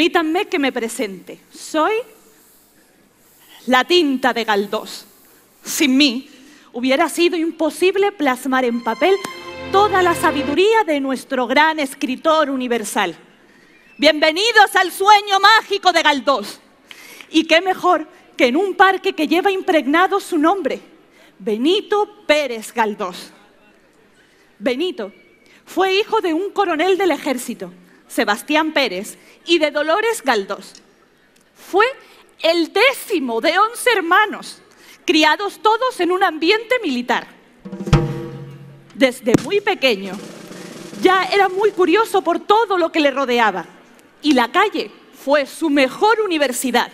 Permítanme que me presente. Soy la tinta de Galdós. Sin mí, hubiera sido imposible plasmar en papel toda la sabiduría de nuestro gran escritor universal. Bienvenidos al sueño mágico de Galdós. Y qué mejor que en un parque que lleva impregnado su nombre, Benito Pérez Galdós. Benito fue hijo de un coronel del ejército, Sebastián Pérez, y de Dolores Galdós. Fue el décimo de once hermanos, criados todos en un ambiente militar. Desde muy pequeño ya era muy curioso por todo lo que le rodeaba y la calle fue su mejor universidad.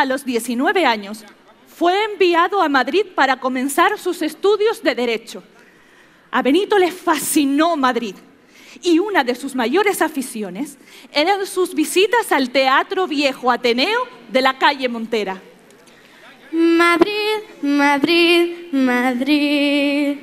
A los 19 años fue enviado a Madrid para comenzar sus estudios de Derecho. A Benito le fascinó Madrid y una de sus mayores aficiones eran sus visitas al Teatro Viejo Ateneo de la calle Montera. Madrid, Madrid, Madrid.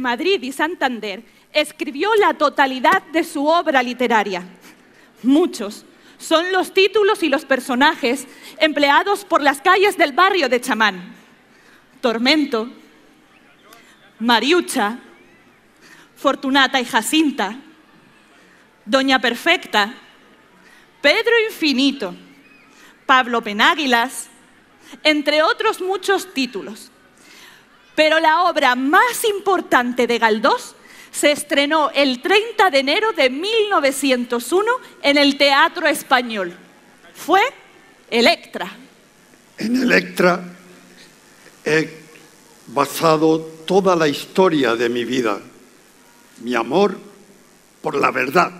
Madrid y Santander, escribió la totalidad de su obra literaria. Muchos son los títulos y los personajes empleados por las calles del barrio de Chamán. Tormento, Mariucha, Fortunata y Jacinta, Doña Perfecta, Pedro Infinito, Pablo Penáguilas, entre otros muchos títulos. Pero la obra más importante de Galdós se estrenó el 30 de enero de 1901 en el Teatro Español. Fue Electra. En Electra he basado toda la historia de mi vida, mi amor por la verdad.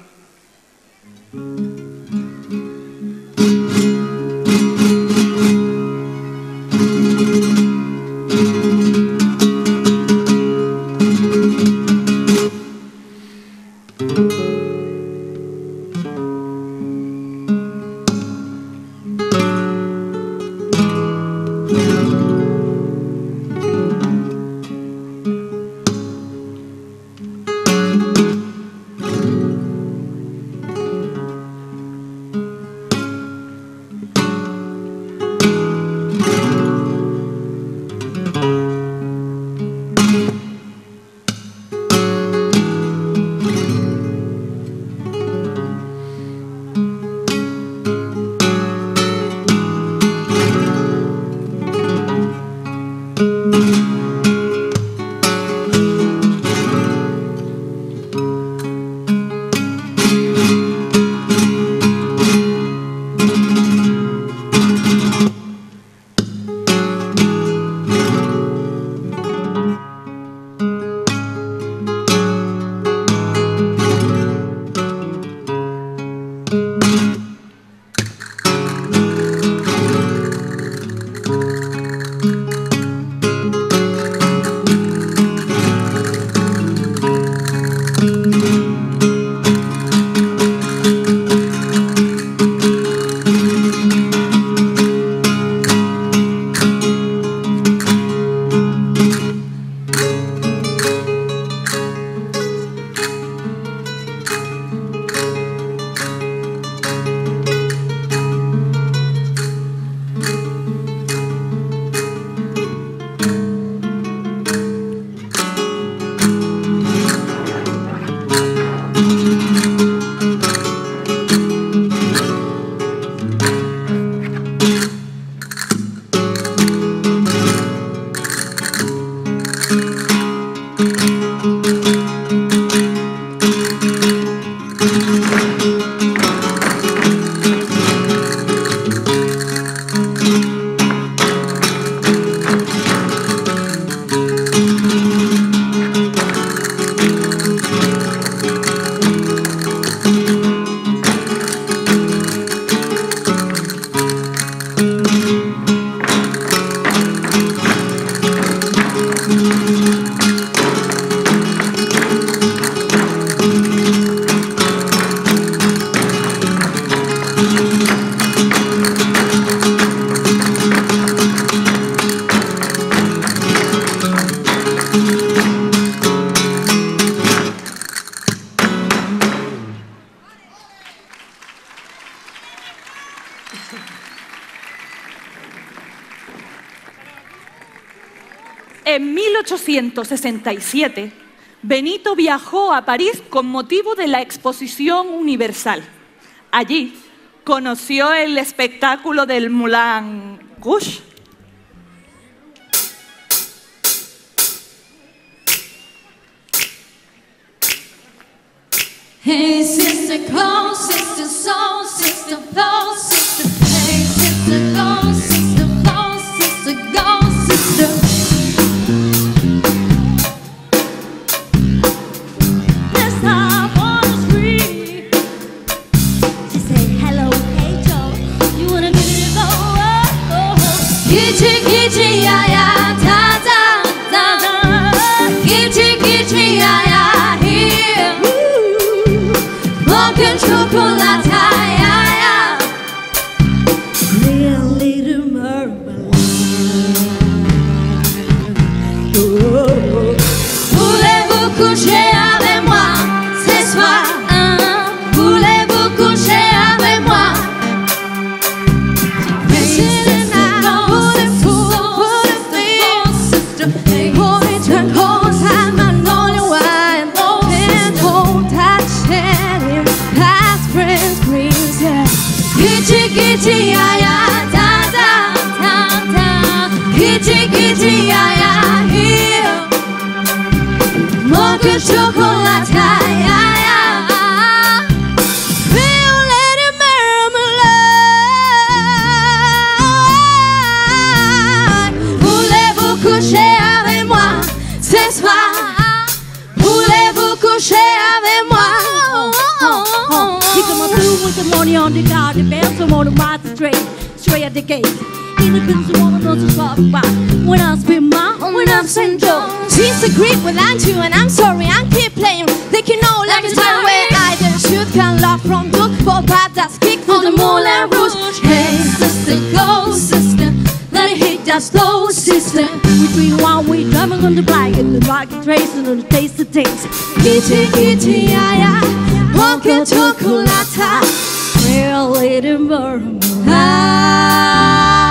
1867, Benito viajó a París con motivo de la Exposición Universal. Allí conoció el espectáculo del Moulin Rouge. Yerim at the gate. The one of those walk by. When I spin my, when I'm St. John. Disagree with you and I'm sorry, I keep playing. They can know like a time where I then shoot can love from Duke for bad that's kick for the Moulin Rouge. Hey, sister, go, sister. Let it hit that slow, sister. We three one, we driving on the bike, and the rocket racing on the taste of taste. Kitty, kitty, yeah, yeah. Mocha chocolate really tomorrow. I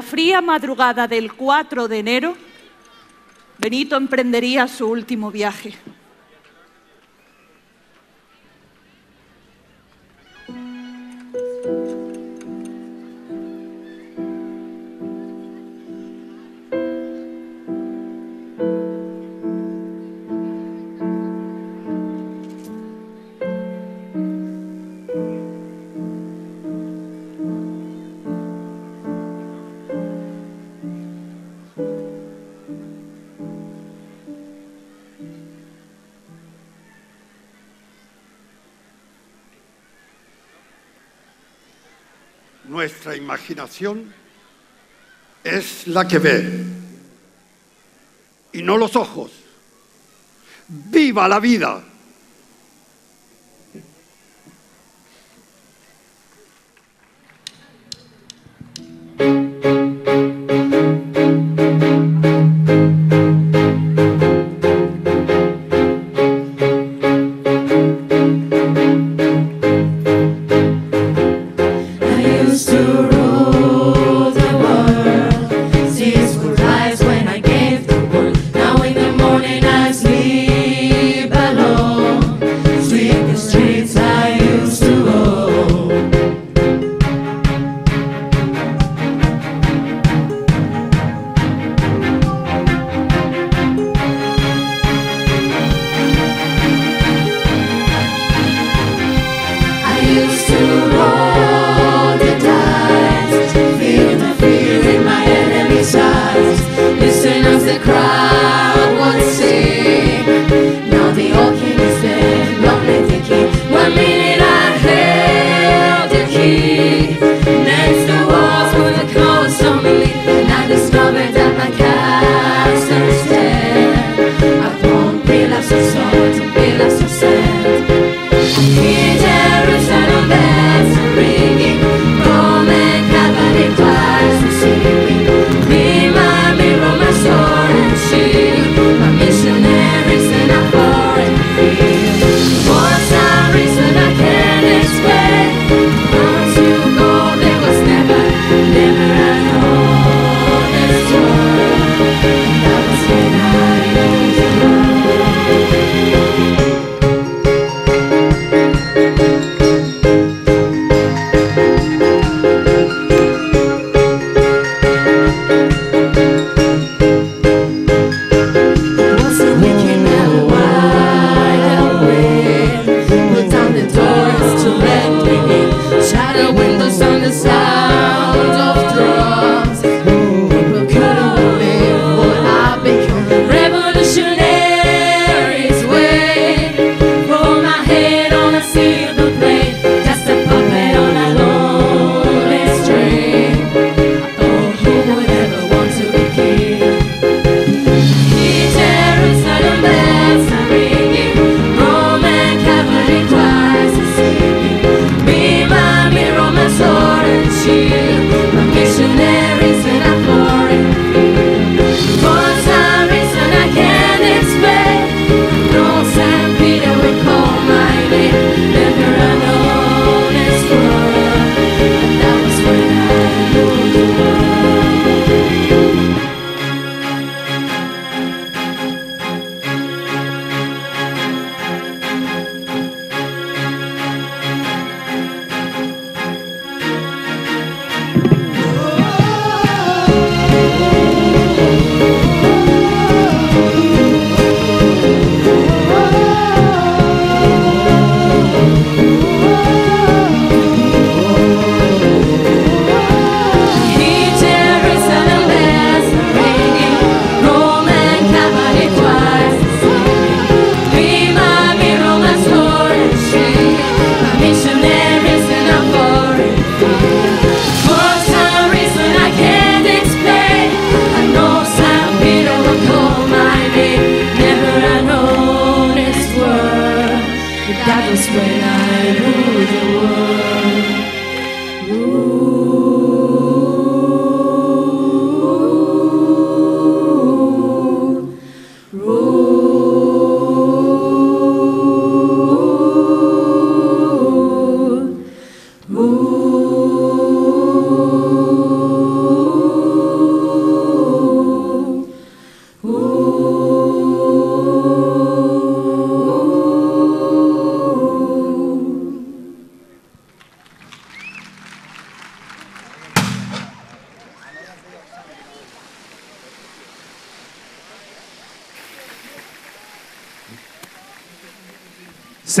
la fría madrugada del 4 de enero, Benito emprendería su último viaje. Nuestra imaginación es la que ve y no los ojos. ¡Viva la vida!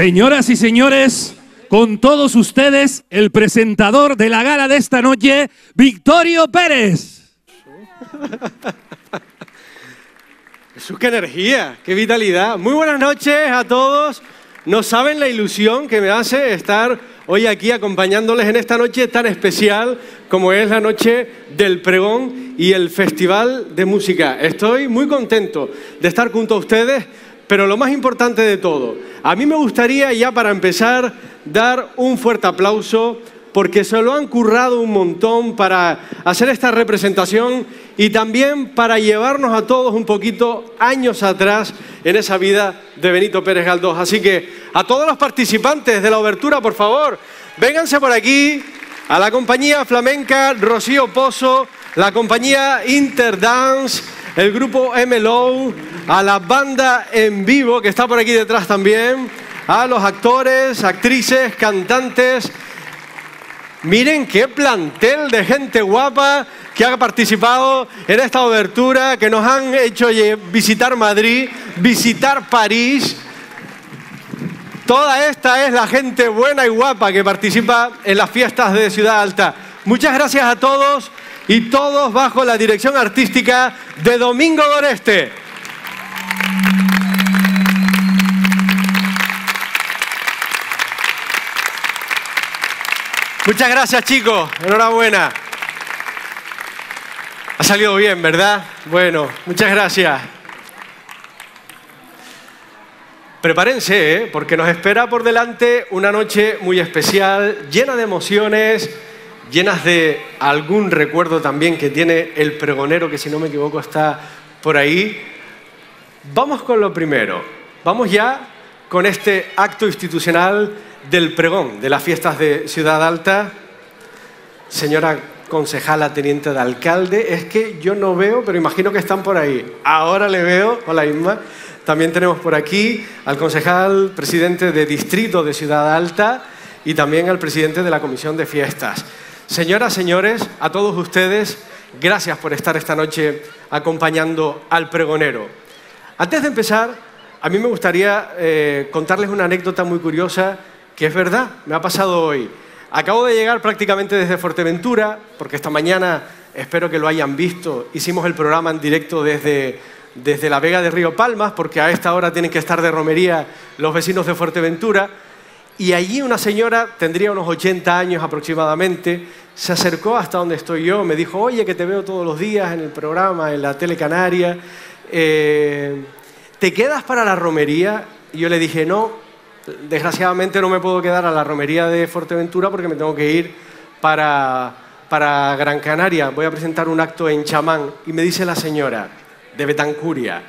Señoras y señores, con todos ustedes, el presentador de la gala de esta noche, Victorio Pérez. Jesús, qué energía, qué vitalidad. Muy buenas noches a todos. No saben la ilusión que me hace estar hoy aquí acompañándoles en esta noche tan especial como es la noche del pregón y el festival de música. Estoy muy contento de estar junto a ustedes, pero lo más importante de todo, a mí me gustaría ya para empezar dar un fuerte aplauso porque se lo han currado un montón para hacer esta representación y también para llevarnos a todos un poquito años atrás en esa vida de Benito Pérez Galdós. Así que a todos los participantes de la obertura, por favor, vénganse por aquí, a la compañía flamenca Rocío Pozo, la compañía Interdance, el grupo MLO, a la banda en vivo que está por aquí detrás también, a los actores, actrices, cantantes, Miren qué plantel de gente guapa que ha participado en esta obertura, que nos han hecho visitar Madrid, visitar París. Toda esta es la gente buena y guapa que participa en las fiestas de Ciudad Alta. Muchas gracias a todos y todos bajo la dirección artística de Domingo Doreste. Muchas gracias chicos, enhorabuena. Ha salido bien, ¿verdad? Bueno, muchas gracias. Prepárense, ¿eh? porque nos espera por delante una noche muy especial, llena de emociones, llenas de algún recuerdo también que tiene el pregonero, que si no me equivoco está por ahí. Vamos con lo primero. Vamos ya con este acto institucional del pregón de las fiestas de Ciudad Alta. Señora concejala, teniente de alcalde, es que yo no veo, pero imagino que están por ahí. Ahora le veo. Hola Inma. También tenemos por aquí al concejal presidente de distrito de Ciudad Alta y también al presidente de la comisión de fiestas. Señoras, señores, a todos ustedes, gracias por estar esta noche acompañando al pregonero. Antes de empezar, a mí me gustaría eh, contarles una anécdota muy curiosa que es verdad, me ha pasado hoy. Acabo de llegar prácticamente desde Fuerteventura, porque esta mañana, espero que lo hayan visto, hicimos el programa en directo desde, desde la Vega de Río Palmas, porque a esta hora tienen que estar de romería los vecinos de Fuerteventura. Y allí una señora, tendría unos 80 años aproximadamente, se acercó hasta donde estoy yo, me dijo, oye, que te veo todos los días en el programa, en la tele canaria, eh, ¿te quedas para la romería? Y yo le dije, no, desgraciadamente no me puedo quedar a la romería de Fuerteventura porque me tengo que ir para, para Gran Canaria. Voy a presentar un acto en chamán. Y me dice la señora de Betancuria,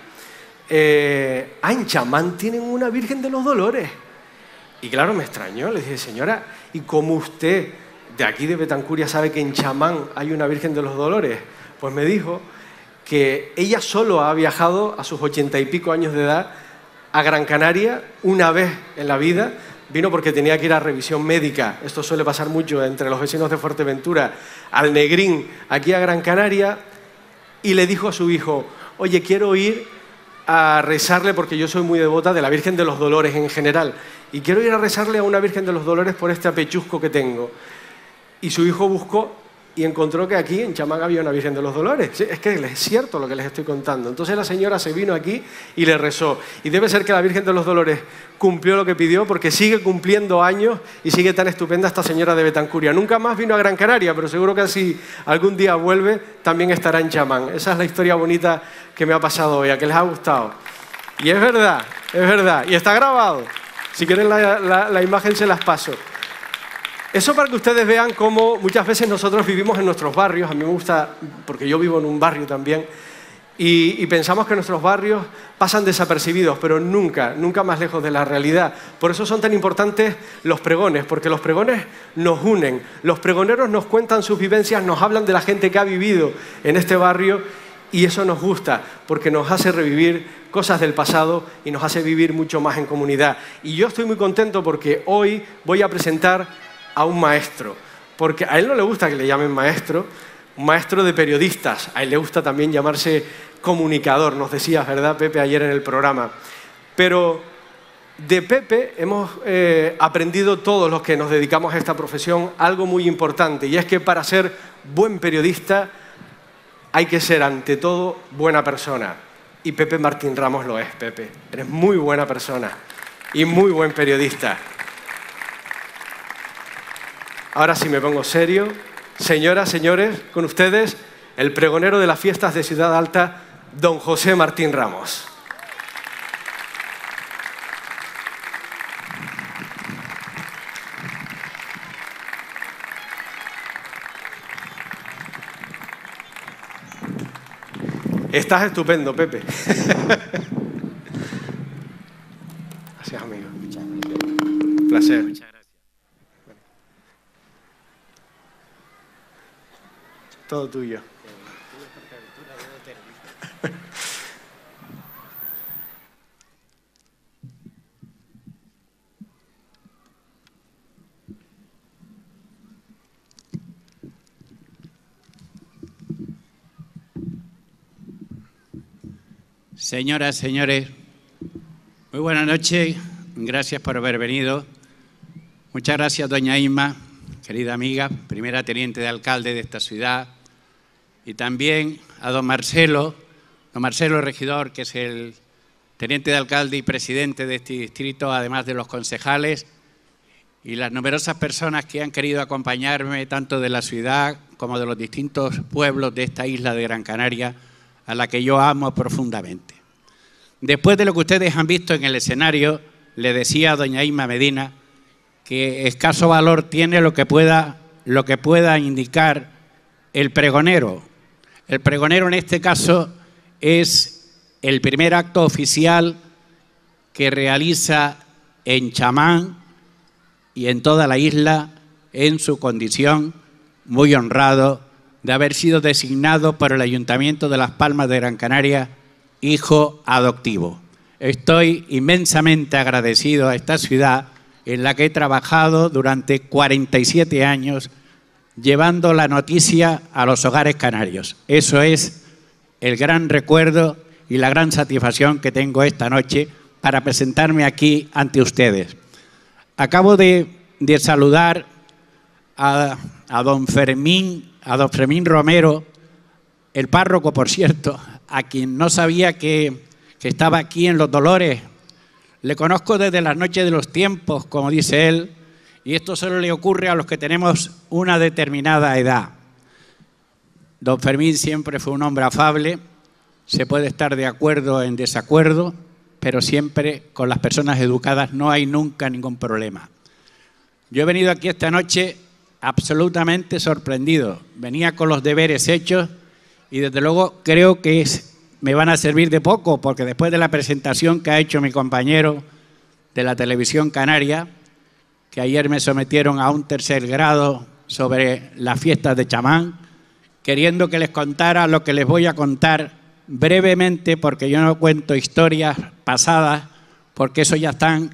eh, ah, en chamán tienen una Virgen de los Dolores. Y claro, me extrañó. Le dije, señora, ¿y cómo usted de aquí de Betancuria sabe que en chamán hay una Virgen de los Dolores? Pues me dijo que ella solo ha viajado a sus ochenta y pico años de edad a Gran Canaria una vez en la vida. Vino porque tenía que ir a revisión médica. Esto suele pasar mucho entre los vecinos de Fuerteventura, al Negrín, aquí a Gran Canaria. Y le dijo a su hijo, oye, quiero ir a rezarle, porque yo soy muy devota de la Virgen de los Dolores en general, y quiero ir a rezarle a una Virgen de los Dolores por este apechusco que tengo. Y su hijo buscó y encontró que aquí en Chamán había una Virgen de los Dolores. Es que es cierto lo que les estoy contando. Entonces la señora se vino aquí y le rezó. Y debe ser que la Virgen de los Dolores cumplió lo que pidió porque sigue cumpliendo años y sigue tan estupenda esta señora de Betancuria. Nunca más vino a Gran Canaria, pero seguro que si algún día vuelve también estará en Chamán. Esa es la historia bonita que me ha pasado hoy, a que les ha gustado. Y es verdad, es verdad. Y está grabado. Si quieren la- la imagen se las paso. Eso para que ustedes vean cómo muchas veces nosotros vivimos en nuestros barrios. A mí me gusta, porque yo vivo en un barrio también, y, y pensamos que nuestros barrios pasan desapercibidos, pero nunca, nunca más lejos de la realidad. Por eso son tan importantes los pregones, porque los pregones nos unen. Los pregoneros nos cuentan sus vivencias, nos hablan de la gente que ha vivido en este barrio y eso nos gusta, porque nos hace revivir cosas del pasado y nos hace vivir mucho más en comunidad. Y yo estoy muy contento porque hoy voy a presentar a un maestro, porque a él no le gusta que le llamen maestro, maestro de periodistas, a él le gusta también llamarse comunicador, nos decías, ¿verdad, Pepe, ayer en el programa? Pero De Pepe hemos eh, aprendido todos los que nos dedicamos a esta profesión algo muy importante y es que para ser buen periodista hay que ser ante todo buena persona. Y Pepe Martín Ramos lo es, Pepe. Eres muy buena persona y muy buen periodista. Ahora sí me pongo serio. Señoras, señores, con ustedes el pregonero de las fiestas de Ciudad Alta, don José Martín Ramos. Estás estupendo, Pepe. Gracias, amigo. Un placer. Todo tuyo. Señoras, señores, muy buenas noches. Gracias por haber venido. Muchas gracias, doña Isma, querida amiga, primera teniente de alcalde de esta ciudad. Y también a don Marcelo, don Marcelo Regidor, que es el teniente de alcalde y presidente de este distrito, además de los concejales, y las numerosas personas que han querido acompañarme, tanto de la ciudad como de los distintos pueblos de esta isla de Gran Canaria, a la que yo amo profundamente. Después de lo que ustedes han visto en el escenario, le decía a doña Isma Medina que escaso valor tiene lo que pueda, lo que pueda indicar el pregonero. El pregonero en este caso es el primer acto oficial que realiza en chamán y en toda la isla en su condición muy honrado de haber sido designado por el Ayuntamiento de Las Palmas de Gran Canaria hijo adoptivo. Estoy inmensamente agradecido a esta ciudad en la que he trabajado durante 47 años llevando la noticia a los hogares canarios. Eso es el gran recuerdo y la gran satisfacción que tengo esta noche para presentarme aquí ante ustedes. Acabo de, saludar a, a don Fermín, a don Fermín Romero, el párroco, por cierto, a quien no sabía que, que estaba aquí en Los Dolores. Le conozco desde las noches de los tiempos, como dice él, y esto solo le ocurre a los que tenemos una determinada edad. Don Fermín siempre fue un hombre afable, se puede estar de acuerdo en desacuerdo, pero siempre con las personas educadas no hay nunca ningún problema. Yo he venido aquí esta noche absolutamente sorprendido. Venía con los deberes hechos y desde luego creo que me van a servir de poco porque después de la presentación que ha hecho mi compañero de la televisión canaria, que ayer me sometieron a un tercer grado sobre las fiestas de chamán, queriendo que les contara lo que les voy a contar brevemente porque yo no cuento historias pasadas, porque eso ya están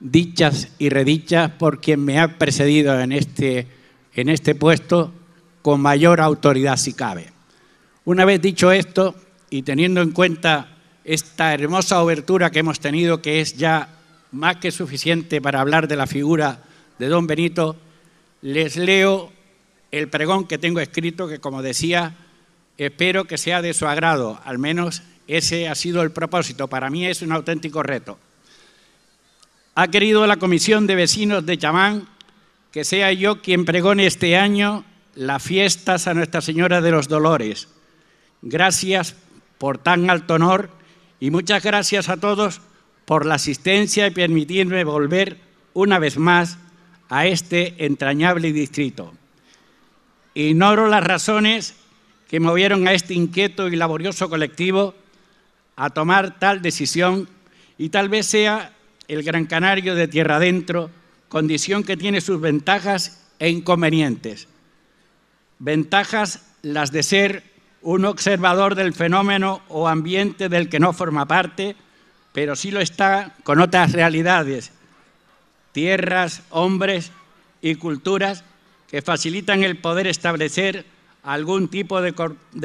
dichas y redichas por quien me ha precedido en este, en este puesto con mayor autoridad si cabe. Una vez dicho esto y teniendo en cuenta esta hermosa obertura que hemos tenido, que es ya más que suficiente para hablar de la figura de don Benito, les leo el pregón que tengo escrito, que como decía, espero que sea de su agrado, al menos ese ha sido el propósito. Para mí es un auténtico reto. Ha querido la Comisión de Vecinos de Chamán que sea yo quien pregone este año las fiestas a Nuestra Señora de los Dolores. Gracias por tan alto honor y muchas gracias a todos por la asistencia y permitirme volver una vez más a este entrañable distrito. Ignoro las razones que movieron a este inquieto y laborioso colectivo a tomar tal decisión y tal vez sea el Gran Canario de tierra adentro, condición que tiene sus ventajas e inconvenientes. Ventajas las de ser un observador del fenómeno o ambiente del que no forma parte, pero sí lo está con otras realidades, tierras, hombres y culturas que facilitan el poder establecer algún tipo de,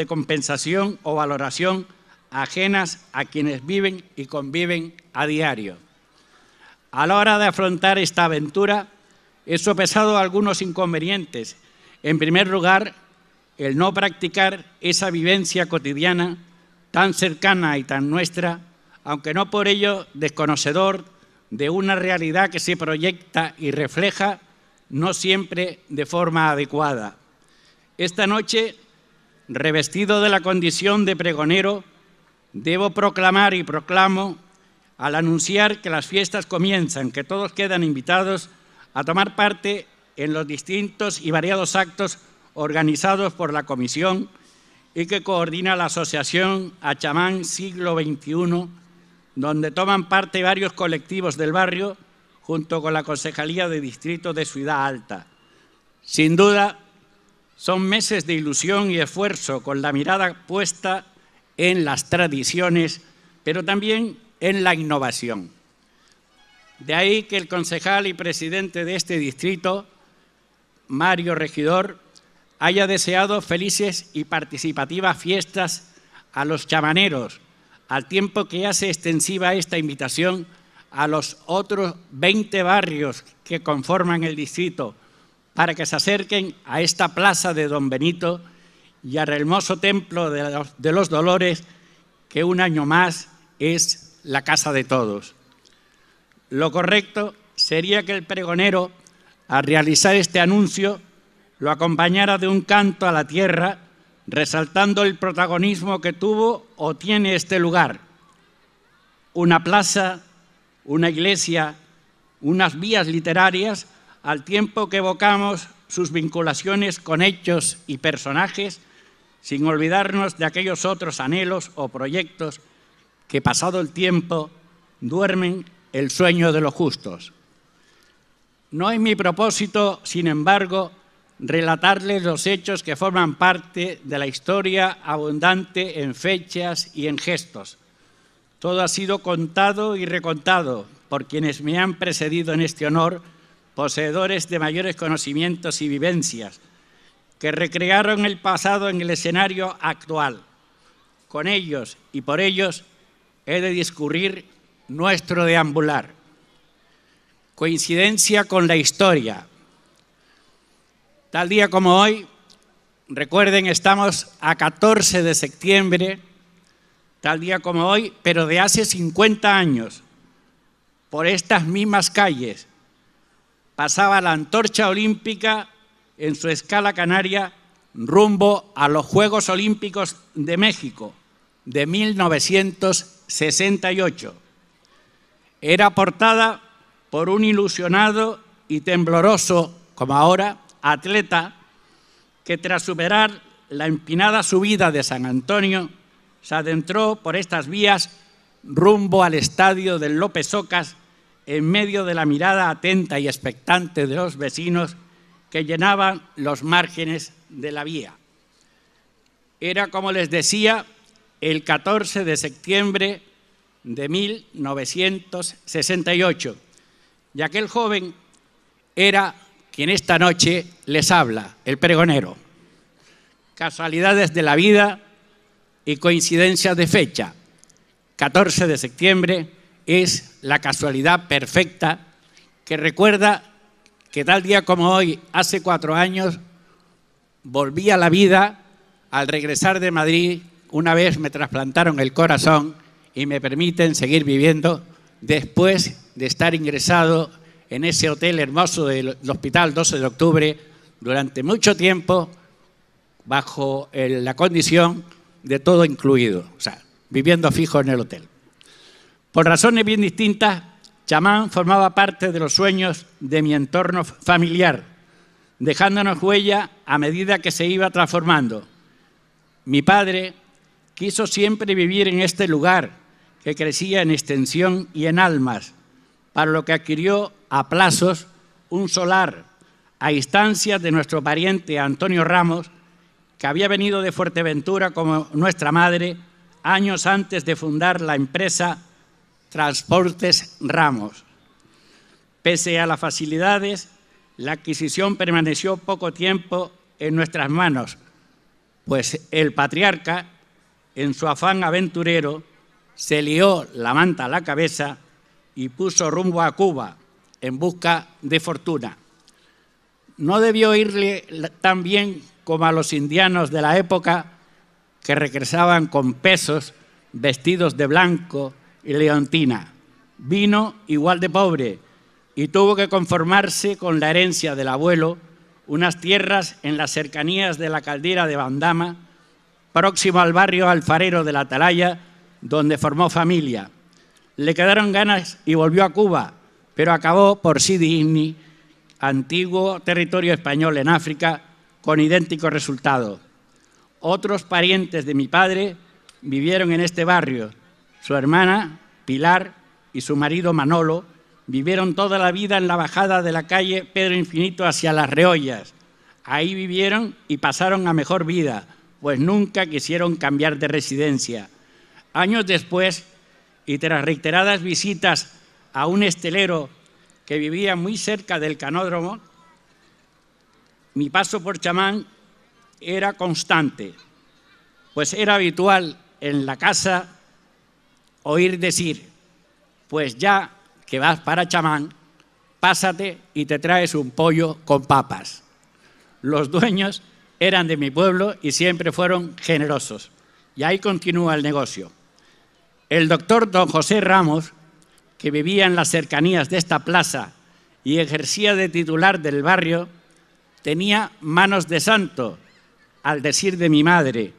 compensación o valoración ajenas a quienes viven y conviven a diario. A la hora de afrontar esta aventura, he sopesado algunos inconvenientes. En primer lugar, el no practicar esa vivencia cotidiana tan cercana y tan nuestra, aunque no por ello desconocedor de una realidad que se proyecta y refleja no siempre de forma adecuada. Esta noche, revestido de la condición de pregonero, debo proclamar y proclamo al anunciar que las fiestas comienzan, que todos quedan invitados a tomar parte en los distintos y variados actos organizados por la Comisión y que coordina la Asociación Achamán Siglo XXI, donde toman parte varios colectivos del barrio junto con la Concejalía de Distrito de Ciudad Alta. Sin duda, son meses de ilusión y esfuerzo con la mirada puesta en las tradiciones, pero también en la innovación. De ahí que el concejal y presidente de este distrito, Mario Regidor, haya deseado felices y participativas fiestas a los chamaneros, al tiempo que hace extensiva esta invitación a los otros 20 barrios que conforman el distrito para que se acerquen a esta plaza de Don Benito y al hermoso templo de los, de los Dolores, que un año más es la casa de todos. Lo correcto sería que el pregonero, al realizar este anuncio, lo acompañara de un canto a la tierra, resaltando el protagonismo que tuvo o tiene este lugar. Una plaza, una iglesia, unas vías literarias, al tiempo que evocamos sus vinculaciones con hechos y personajes, sin olvidarnos de aquellos otros anhelos o proyectos que pasado el tiempo duermen el sueño de los justos. No es mi propósito, sin embargo, relatarles los hechos que forman parte de la historia abundante en fechas y en gestos. Todo ha sido contado y recontado por quienes me han precedido en este honor, poseedores de mayores conocimientos y vivencias, que recrearon el pasado en el escenario actual. Con ellos y por ellos he de discurrir nuestro deambular. Coincidencia con la historia, Tal día como hoy, recuerden, estamos a 14 de septiembre, tal día como hoy, pero de hace 50 años, por estas mismas calles, pasaba la antorcha olímpica en su escala canaria rumbo a los Juegos Olímpicos de México de 1968. Era portada por un ilusionado y tembloroso, como ahora, atleta que tras superar la empinada subida de San Antonio se adentró por estas vías rumbo al estadio del López Ocas en medio de la mirada atenta y expectante de los vecinos que llenaban los márgenes de la vía. Era, como les decía, el 14 de septiembre de 1968 y aquel joven era quien esta noche les habla, el pregonero. Casualidades de la vida y coincidencias de fecha. 14 de septiembre es la casualidad perfecta que recuerda que tal día como hoy, hace cuatro años, volví a la vida al regresar de Madrid. Una vez me trasplantaron el corazón y me permiten seguir viviendo después de estar ingresado en ese hotel hermoso del Hospital 12 de Octubre durante mucho tiempo bajo la condición de todo incluido, o sea, viviendo fijo en el hotel. Por razones bien distintas, Chamán formaba parte de los sueños de mi entorno familiar, dejándonos huella a medida que se iba transformando. Mi padre quiso siempre vivir en este lugar que crecía en extensión y en almas, para lo que adquirió a plazos un solar a instancias de nuestro pariente Antonio Ramos, que había venido de Fuerteventura como nuestra madre años antes de fundar la empresa Transportes Ramos. Pese a las facilidades, la adquisición permaneció poco tiempo en nuestras manos, pues el patriarca, en su afán aventurero, se lió la manta a la cabeza y puso rumbo a Cuba en busca de fortuna. No debió irle tan bien como a los indianos de la época que regresaban con pesos, vestidos de blanco y leontina. Vino igual de pobre y tuvo que conformarse con la herencia del abuelo, unas tierras en las cercanías de la caldera de Bandama, próximo al barrio alfarero de la Atalaya, donde formó familia. Le quedaron ganas y volvió a Cuba, pero acabó por Ifni, antiguo territorio español en África, con idéntico resultado. Otros parientes de mi padre vivieron en este barrio. Su hermana, Pilar, y su marido Manolo vivieron toda la vida en la bajada de la calle Pedro Infinito hacia Las Reollas. Ahí vivieron y pasaron a mejor vida, pues nunca quisieron cambiar de residencia. Años después, y tras reiteradas visitas a un estelero que vivía muy cerca del canódromo, mi paso por Chamán era constante, pues era habitual en la casa oír decir, pues ya que vas para Chamán, pásate y te traes un pollo con papas. Los dueños eran de mi pueblo y siempre fueron generosos. Y ahí continúa el negocio. El doctor don José Ramos, que vivía en las cercanías de esta plaza y ejercía de titular del barrio, tenía manos de santo, al decir de mi madre.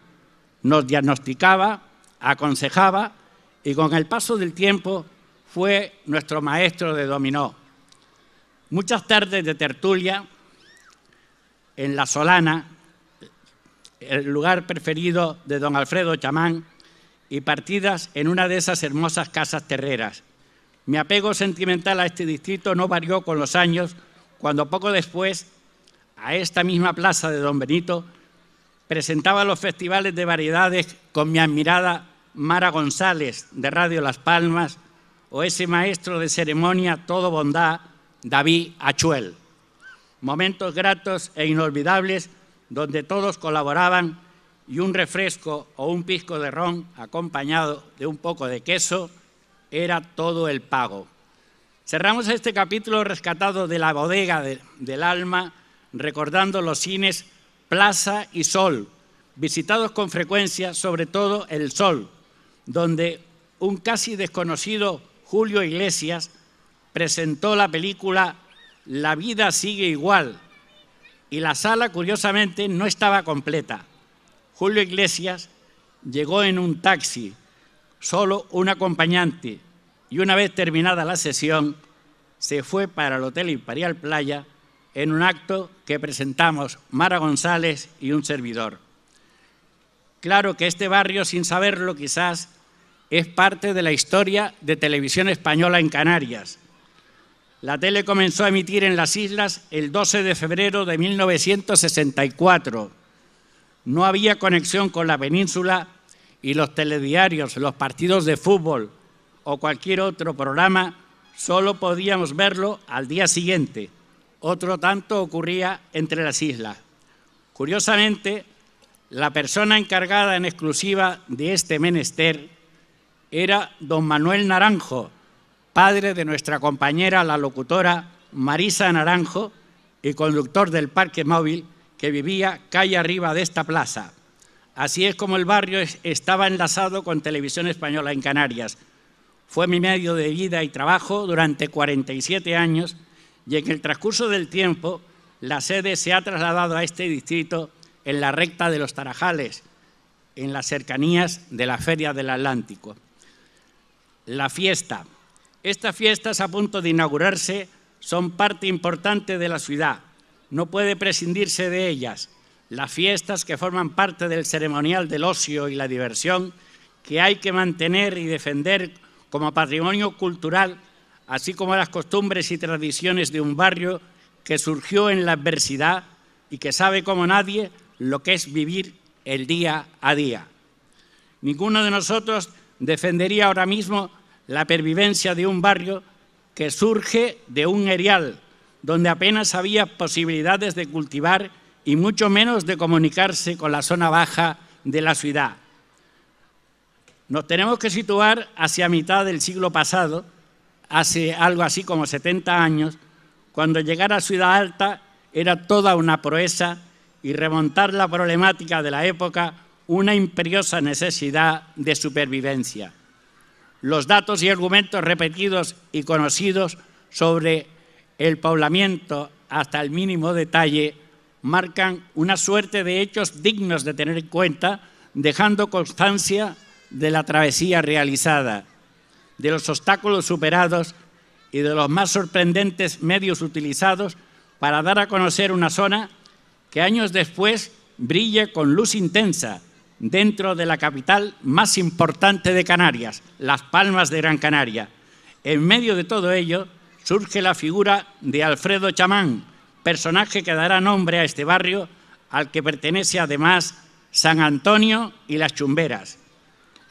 Nos diagnosticaba, aconsejaba y con el paso del tiempo fue nuestro maestro de dominó. Muchas tardes de tertulia en La Solana, el lugar preferido de don Alfredo Chamán, y partidas en una de esas hermosas casas terreras. Mi apego sentimental a este distrito no varió con los años, cuando poco después, a esta misma plaza de Don Benito, presentaba los festivales de variedades con mi admirada Mara González de Radio Las Palmas o ese maestro de ceremonia todo bondad, David Achuel. Momentos gratos e inolvidables donde todos colaboraban y un refresco o un pisco de ron acompañado de un poco de queso era todo el pago. Cerramos este capítulo rescatado de la bodega de- del alma recordando los cines Plaza y Sol, visitados con frecuencia, sobre todo el Sol, donde un casi desconocido Julio Iglesias presentó la película La vida sigue igual y la sala curiosamente no estaba completa. Julio Iglesias llegó en un taxi, solo un acompañante, y una vez terminada la sesión, se fue para el Hotel Imperial Playa en un acto que presentamos Mara González y un servidor. Claro que este barrio, sin saberlo quizás, es parte de la historia de televisión española en Canarias. La tele comenzó a emitir en las islas el 12 de febrero de 1964. No había conexión con la península y los telediarios, los partidos de fútbol o cualquier otro programa solo podíamos verlo al día siguiente. Otro tanto ocurría entre las islas. Curiosamente, la persona encargada en exclusiva de este menester era don Manuel Naranjo, padre de nuestra compañera, la locutora Marisa Naranjo, y conductor del parque móvil que vivía calle arriba de esta plaza. Así es como el barrio es- estaba enlazado con Televisión Española en Canarias. Fue mi medio de vida y trabajo durante 47 años y en el transcurso del tiempo la sede se ha trasladado a este distrito en la recta de los Tarajales, en las cercanías de la Feria del Atlántico. La fiesta. Estas fiestas a punto de inaugurarse son parte importante de la ciudad. No puede prescindirse de ellas. Las fiestas que forman parte del ceremonial del ocio y la diversión que hay que mantener y defender como patrimonio cultural, así como las costumbres y tradiciones de un barrio que surgió en la adversidad y que sabe como nadie lo que es vivir el día a día. Ninguno de nosotros defendería ahora mismo la pervivencia de un barrio que surge de un erial, donde apenas había posibilidades de cultivar y mucho menos de comunicarse con la zona baja de la ciudad. Nos tenemos que situar hacia mitad del siglo pasado, hace algo así como 70 años, cuando llegar a Ciudad Alta era toda una proeza y remontar la problemática de la época una imperiosa necesidad de supervivencia. Los datos y argumentos repetidos y conocidos sobre el poblamiento hasta el mínimo detalle marcan una suerte de hechos dignos de tener en cuenta, dejando constancia de la travesía realizada, de los obstáculos superados y de los más sorprendentes medios utilizados para dar a conocer una zona que años después brille con luz intensa dentro de la capital más importante de Canarias, Las Palmas de Gran Canaria. En medio de todo ello surge la figura de Alfredo Chamán, personaje que dará nombre a este barrio al que pertenece además San Antonio y Las Chumberas.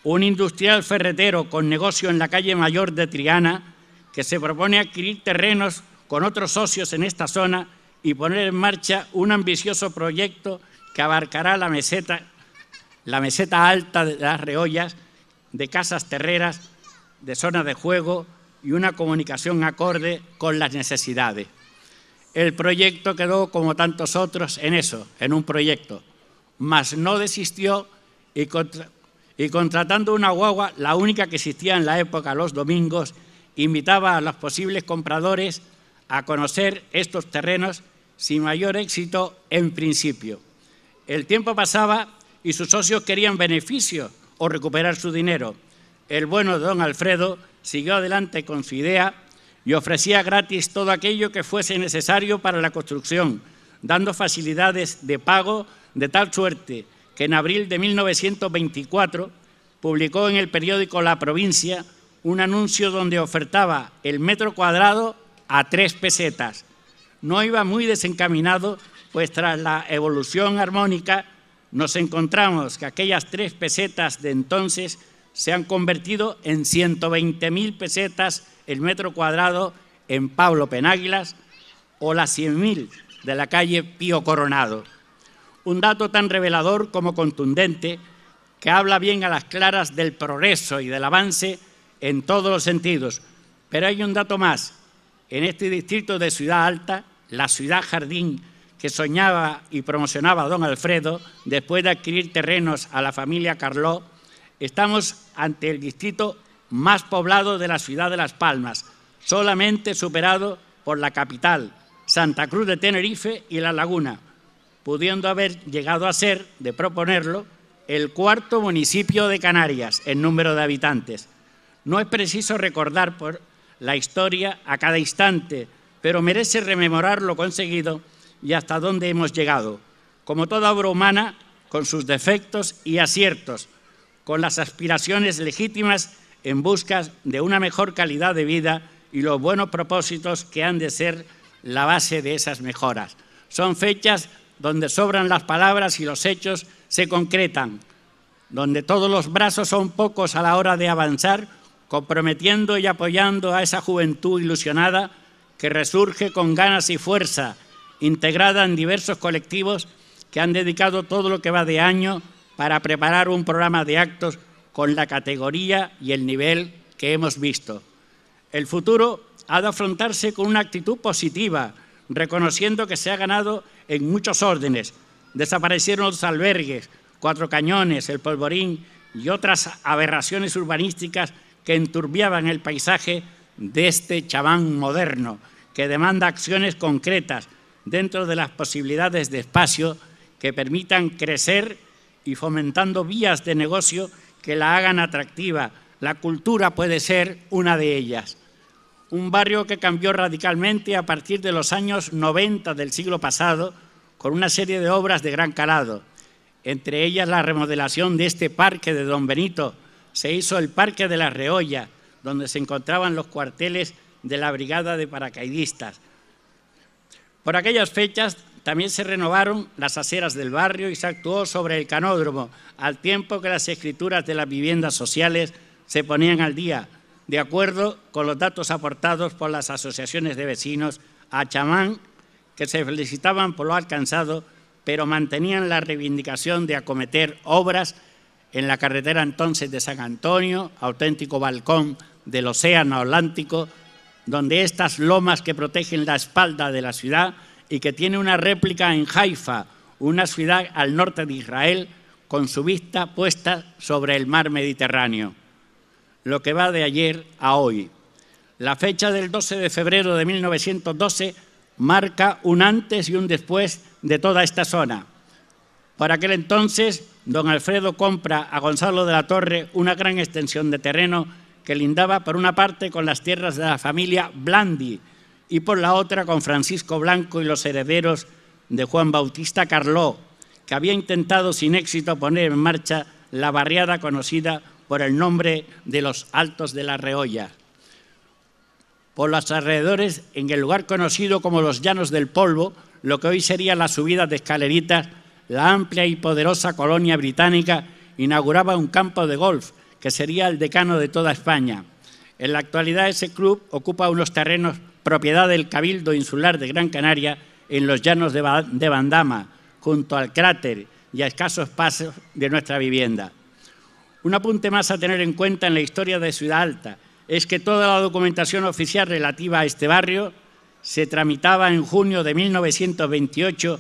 Un industrial ferretero con negocio en la calle Mayor de Triana que se propone adquirir terrenos con otros socios en esta zona y poner en marcha un ambicioso proyecto que abarcará la meseta, la meseta alta de las reollas, de casas terreras, de zonas de juego y una comunicación acorde con las necesidades. El proyecto quedó, como tantos otros, en eso, en un proyecto, mas no desistió y, contra- y contratando una guagua, la única que existía en la época los domingos, invitaba a los posibles compradores a conocer estos terrenos sin mayor éxito en principio. El tiempo pasaba y sus socios querían beneficio o recuperar su dinero. El bueno de don Alfredo siguió adelante con su idea y ofrecía gratis todo aquello que fuese necesario para la construcción, dando facilidades de pago de tal suerte que en abril de 1924 publicó en el periódico La Provincia un anuncio donde ofertaba el metro cuadrado a tres pesetas. No iba muy desencaminado, pues tras la evolución armónica nos encontramos que aquellas tres pesetas de entonces se han convertido en 120.000 pesetas el metro cuadrado en Pablo Penáguilas o las 100.000 de la calle Pío Coronado. Un dato tan revelador como contundente que habla bien a las claras del progreso y del avance en todos los sentidos. Pero hay un dato más. En este distrito de Ciudad Alta, la ciudad jardín que soñaba y promocionaba don Alfredo después de adquirir terrenos a la familia Carló, estamos ante el distrito más poblado de la ciudad de Las Palmas, solamente superado por la capital, Santa Cruz de Tenerife y La Laguna, pudiendo haber llegado a ser, de proponerlo, el cuarto municipio de Canarias en número de habitantes. No es preciso recordar por la historia a cada instante, pero merece rememorar lo conseguido y hasta dónde hemos llegado. Como toda obra humana, con sus defectos y aciertos, con las aspiraciones legítimas en busca de una mejor calidad de vida y los buenos propósitos que han de ser la base de esas mejoras. Son fechas donde sobran las palabras y los hechos se concretan, donde todos los brazos son pocos a la hora de avanzar, comprometiendo y apoyando a esa juventud ilusionada que resurge con ganas y fuerza, integrada en diversos colectivos que han dedicado todo lo que va de año para preparar un programa de actos con la categoría y el nivel que hemos visto. El futuro ha de afrontarse con una actitud positiva, reconociendo que se ha ganado en muchos órdenes. Desaparecieron los albergues, cuatro cañones, el polvorín y otras aberraciones urbanísticas que enturbiaban el paisaje de este chabán moderno, que demanda acciones concretas dentro de las posibilidades de espacio que permitan crecer y fomentando vías de negocio que la hagan atractiva. La cultura puede ser una de ellas. Un barrio que cambió radicalmente a partir de los años 90 del siglo pasado con una serie de obras de gran calado. Entre ellas la remodelación de este parque de Don Benito. Se hizo el Parque de la Reolla, donde se encontraban los cuarteles de la Brigada de Paracaidistas. Por aquellas fechas también se renovaron las aceras del barrio y se actuó sobre el canódromo, al tiempo que las escrituras de las viviendas sociales se ponían al día, de acuerdo con los datos aportados por las asociaciones de vecinos a Chamán, que se felicitaban por lo alcanzado, pero mantenían la reivindicación de acometer obras en la carretera entonces de San Antonio, auténtico balcón del Océano Atlántico, donde estas lomas que protegen la espalda de la ciudad y que tiene una réplica en Haifa, una ciudad al norte de Israel, con su vista puesta sobre el mar Mediterráneo. Lo que va de ayer a hoy. La fecha del 12 de febrero de 1912 marca un antes y un después de toda esta zona. Por aquel entonces, don Alfredo compra a Gonzalo de la Torre una gran extensión de terreno que lindaba por una parte con las tierras de la familia Blandi y por la otra con Francisco Blanco y los herederos de Juan Bautista Carló, que había intentado sin éxito poner en marcha la barriada conocida por el nombre de los Altos de la Reolla. Por los alrededores, en el lugar conocido como los Llanos del Polvo, lo que hoy sería la subida de escaleritas, la amplia y poderosa colonia británica inauguraba un campo de golf que sería el decano de toda España. En la actualidad ese club ocupa unos terrenos propiedad del Cabildo Insular de Gran Canaria en los llanos de Ba- de Bandama, junto al cráter y a escasos pasos de nuestra vivienda. Un apunte más a tener en cuenta en la historia de Ciudad Alta es que toda la documentación oficial relativa a este barrio se tramitaba en junio de 1928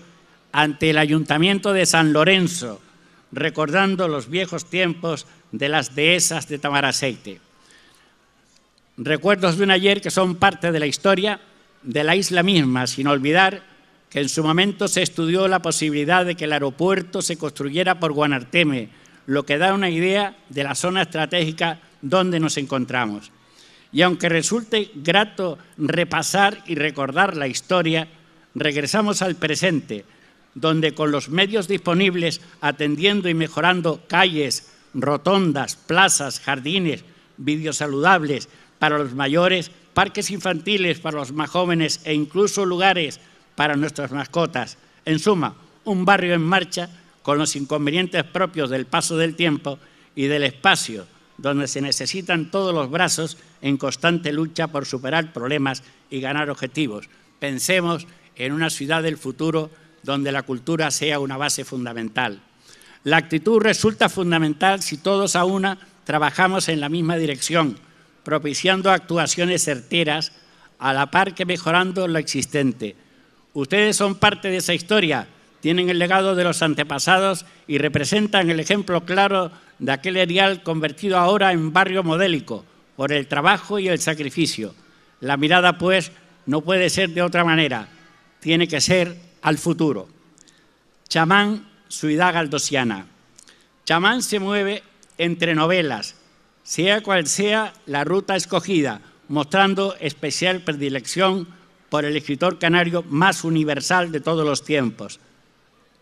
ante el Ayuntamiento de San Lorenzo, recordando los viejos tiempos de las dehesas de Tamaraceite. Recuerdos de un ayer que son parte de la historia de la isla misma, sin olvidar que en su momento se estudió la posibilidad de que el aeropuerto se construyera por Guanarteme, lo que da una idea de la zona estratégica donde nos encontramos. Y aunque resulte grato repasar y recordar la historia, regresamos al presente, donde con los medios disponibles, atendiendo y mejorando calles, rotondas, plazas, jardines, vídeos saludables para los mayores, parques infantiles para los más jóvenes e incluso lugares para nuestras mascotas. En suma, un barrio en marcha con los inconvenientes propios del paso del tiempo y del espacio, donde se necesitan todos los brazos en constante lucha por superar problemas y ganar objetivos. Pensemos en una ciudad del futuro donde la cultura sea una base fundamental. La actitud resulta fundamental si todos a una trabajamos en la misma dirección, propiciando actuaciones certeras a la par que mejorando lo existente. Ustedes son parte de esa historia, tienen el legado de los antepasados y representan el ejemplo claro de aquel erial convertido ahora en barrio modélico por el trabajo y el sacrificio. La mirada, pues, no puede ser de otra manera, tiene que ser al futuro. Chamán, ciudad galdosiana. Chamán se mueve entre novelas, sea cual sea la ruta escogida, mostrando especial predilección por el escritor canario más universal de todos los tiempos.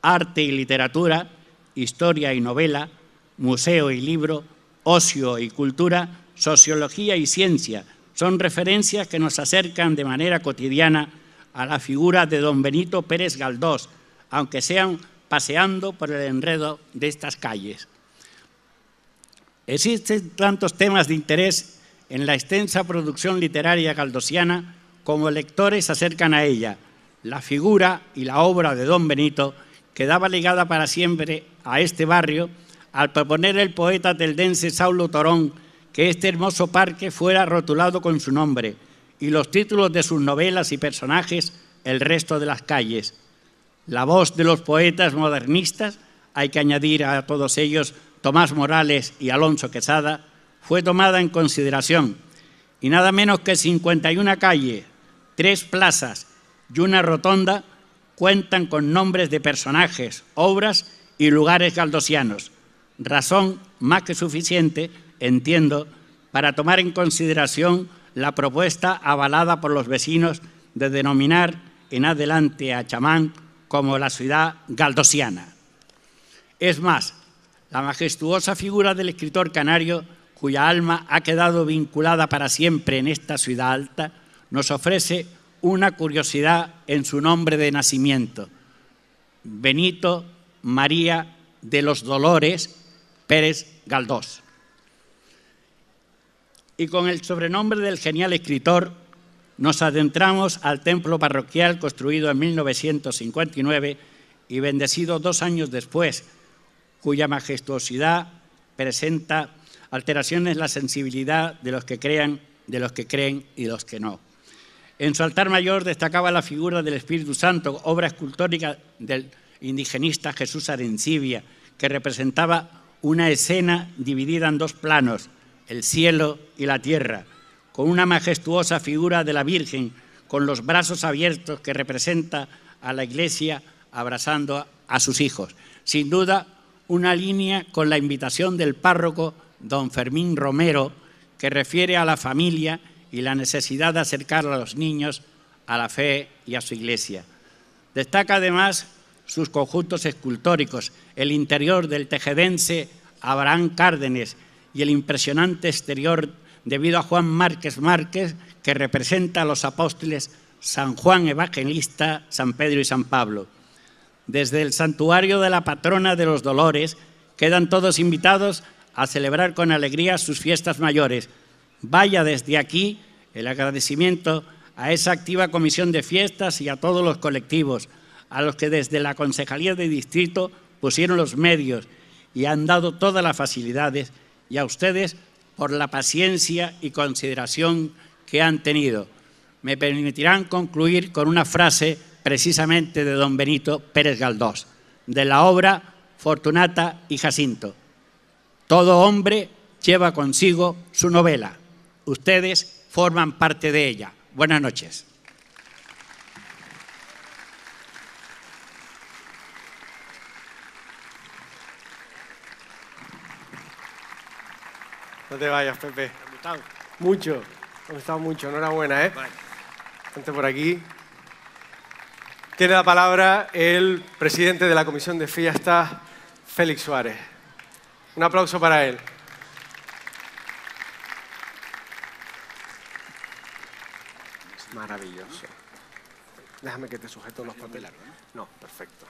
Arte y literatura, historia y novela, museo y libro, ocio y cultura, sociología y ciencia son referencias que nos acercan de manera cotidiana a la figura de don Benito Pérez Galdós, aunque sean paseando por el enredo de estas calles. Existen tantos temas de interés en la extensa producción literaria galdosiana como lectores acercan a ella. La figura y la obra de don Benito quedaba ligada para siempre a este barrio al proponer el poeta teldense Saulo Torón que este hermoso parque fuera rotulado con su nombre y los títulos de sus novelas y personajes el resto de las calles. La voz de los poetas modernistas, hay que añadir a todos ellos Tomás Morales y Alonso Quesada, fue tomada en consideración y nada menos que 51 calles, tres plazas y una rotonda cuentan con nombres de personajes, obras y lugares galdosianos. Razón más que suficiente, entiendo, para tomar en consideración la propuesta avalada por los vecinos de denominar en adelante a Chamán como la ciudad galdosiana. Es más, la majestuosa figura del escritor canario, cuya alma ha quedado vinculada para siempre en esta ciudad alta, nos ofrece una curiosidad en su nombre de nacimiento. Benito María de los Dolores Pérez Galdós. Y con el sobrenombre del genial escritor nos adentramos al templo parroquial construido en 1959 y bendecido dos años después, cuya majestuosidad presenta alteraciones en la sensibilidad de los que crean, de los que creen y los que no. En su altar mayor destacaba la figura del Espíritu Santo, obra escultórica del indigenista Jesús Arencibia, que representaba una escena dividida en dos planos, el cielo y la tierra, con una majestuosa figura de la Virgen con los brazos abiertos que representa a la Iglesia abrazando a sus hijos. Sin duda, una línea con la invitación del párroco don Fermín Romero, que refiere a la familia y la necesidad de acercar a los niños a la fe y a su iglesia. Destaca además sus conjuntos escultóricos, el interior del tejedense Abraham Cárdenes y el impresionante exterior debido a Juan Márquez Márquez, que representa a los apóstoles San Juan Evangelista, San Pedro y San Pablo. Desde el santuario de la patrona de los dolores quedan todos invitados a celebrar con alegría sus fiestas mayores. Vaya desde aquí el agradecimiento a esa activa comisión de fiestas y a todos los colectivos, a los que desde la Concejalía de Distrito pusieron los medios y han dado todas las facilidades, y a ustedes por la paciencia y consideración que han tenido. Me permitirán concluir con una frase precisamente de don Benito Pérez Galdós, de la obra Fortunata y Jacinto. Todo hombre lleva consigo su novela. Ustedes forman parte de ella. Buenas noches. No te vayas, Pepe. Mucho. Me ha gustado mucho. Enhorabuena, ¿eh? Gente por aquí. Tiene la palabra el presidente de la Comisión de Fiestas, Félix Suárez. Un aplauso para él. Maravilloso. Déjame que te sujeto los papeles. No, perfecto.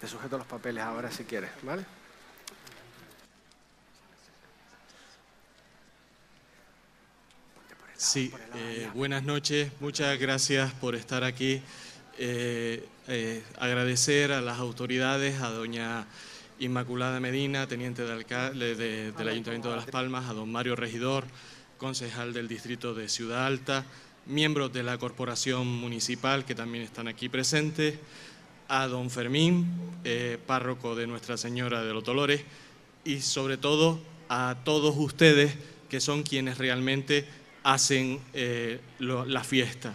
Te sujeto los papeles ahora si quieres, ¿vale? Sí, eh, buenas noches, muchas gracias por estar aquí. Eh, eh, agradecer a las autoridades, a doña Inmaculada Medina, teniente de alcalde de- del Ayuntamiento de Las Palmas, a don Mario Regidor, concejal del distrito de Ciudad Alta, miembros de la corporación municipal que también están aquí presentes, a don Fermín, eh, párroco de Nuestra Señora de los Dolores, y sobre todo a todos ustedes que son quienes realmente hacen eh, lo- la fiesta.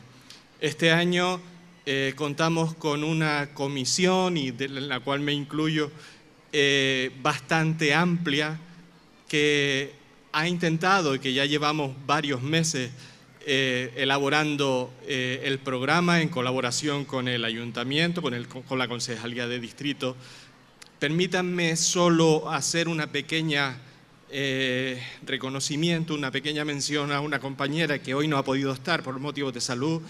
Este año eh, contamos con una comisión, y de la cual me incluyo, eh, bastante amplia, que ha intentado y que ya llevamos varios meses eh, elaborando eh, el programa en colaboración con el ayuntamiento, con, el- con la concejalía de distrito. Permítanme solo hacer una pequeña eh, reconocimiento, una pequeña mención a una compañera que hoy no ha podido estar por motivos de salud,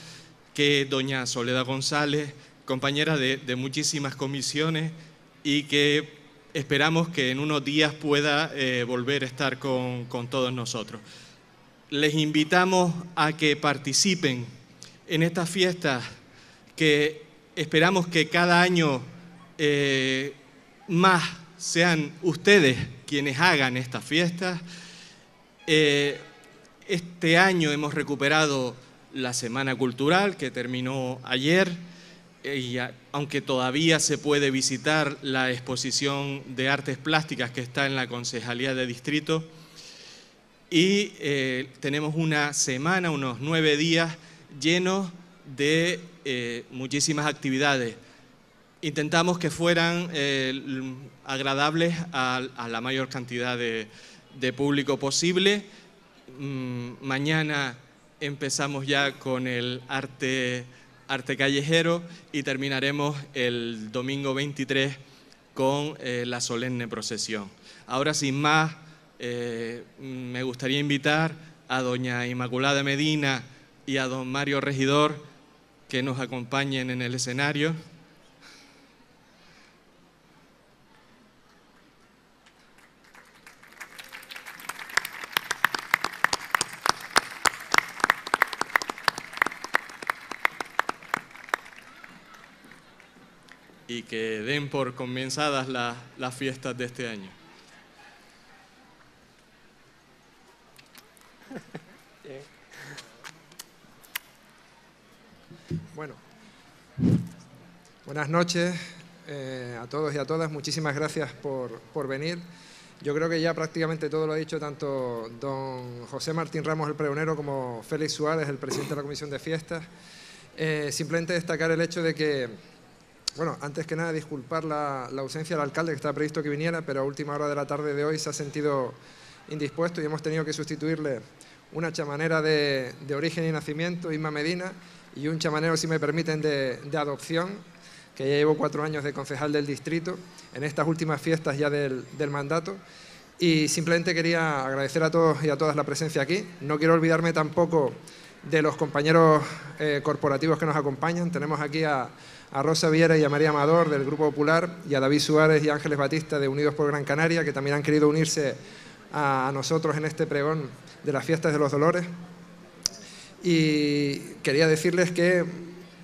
que doña Soledad González, compañera de, muchísimas comisiones y que esperamos que en unos días pueda eh, volver a estar con, con todos nosotros. Les invitamos a que participen en estas fiestas que esperamos que cada año eh, más sean ustedes quienes hagan estas fiestas. Eh, este año hemos recuperado la Semana Cultural que terminó ayer, eh, y aunque todavía se puede visitar la exposición de artes plásticas que está en la Concejalía de Distrito. Y eh, tenemos una semana, unos nueve días llenos de eh, muchísimas actividades. Intentamos que fueran agradables a, la mayor cantidad de, de público posible. Mm, mañana empezamos ya con el arte, callejero y terminaremos el domingo 23 con eh, la solemne procesión. Ahora, sin más, eh, me gustaría invitar a doña Inmaculada Medina y a don Mario Regidor que nos acompañen en el escenario. Y que den por comenzadas las, las fiestas de este año. Bueno, buenas noches eh, a todos y a todas. Muchísimas gracias por, por venir. Yo creo que ya prácticamente todo lo ha dicho tanto don José Martín Ramos, el pregonero, como Félix Suárez, el presidente de la Comisión de Fiestas. Eh, simplemente destacar el hecho de que, bueno, antes que nada disculpar la, ausencia del alcalde que estaba previsto que viniera, pero a última hora de la tarde de hoy se ha sentido indispuesto y hemos tenido que sustituirle una chamanera de, origen y nacimiento, Isma Medina, y un chamanero, si me permiten, de, de adopción, que ya llevo cuatro años de concejal del distrito, en estas últimas fiestas ya del, del mandato. Y simplemente quería agradecer a todos y a todas la presencia aquí. No quiero olvidarme tampoco de los compañeros eh, corporativos que nos acompañan. Tenemos aquí a, a Rosa Viera y a María Amador del Grupo Popular y a David Suárez y Ángeles Batista de Unidos por Gran Canaria, que también han querido unirse a, nosotros en este pregón de las fiestas de los dolores. Y quería decirles que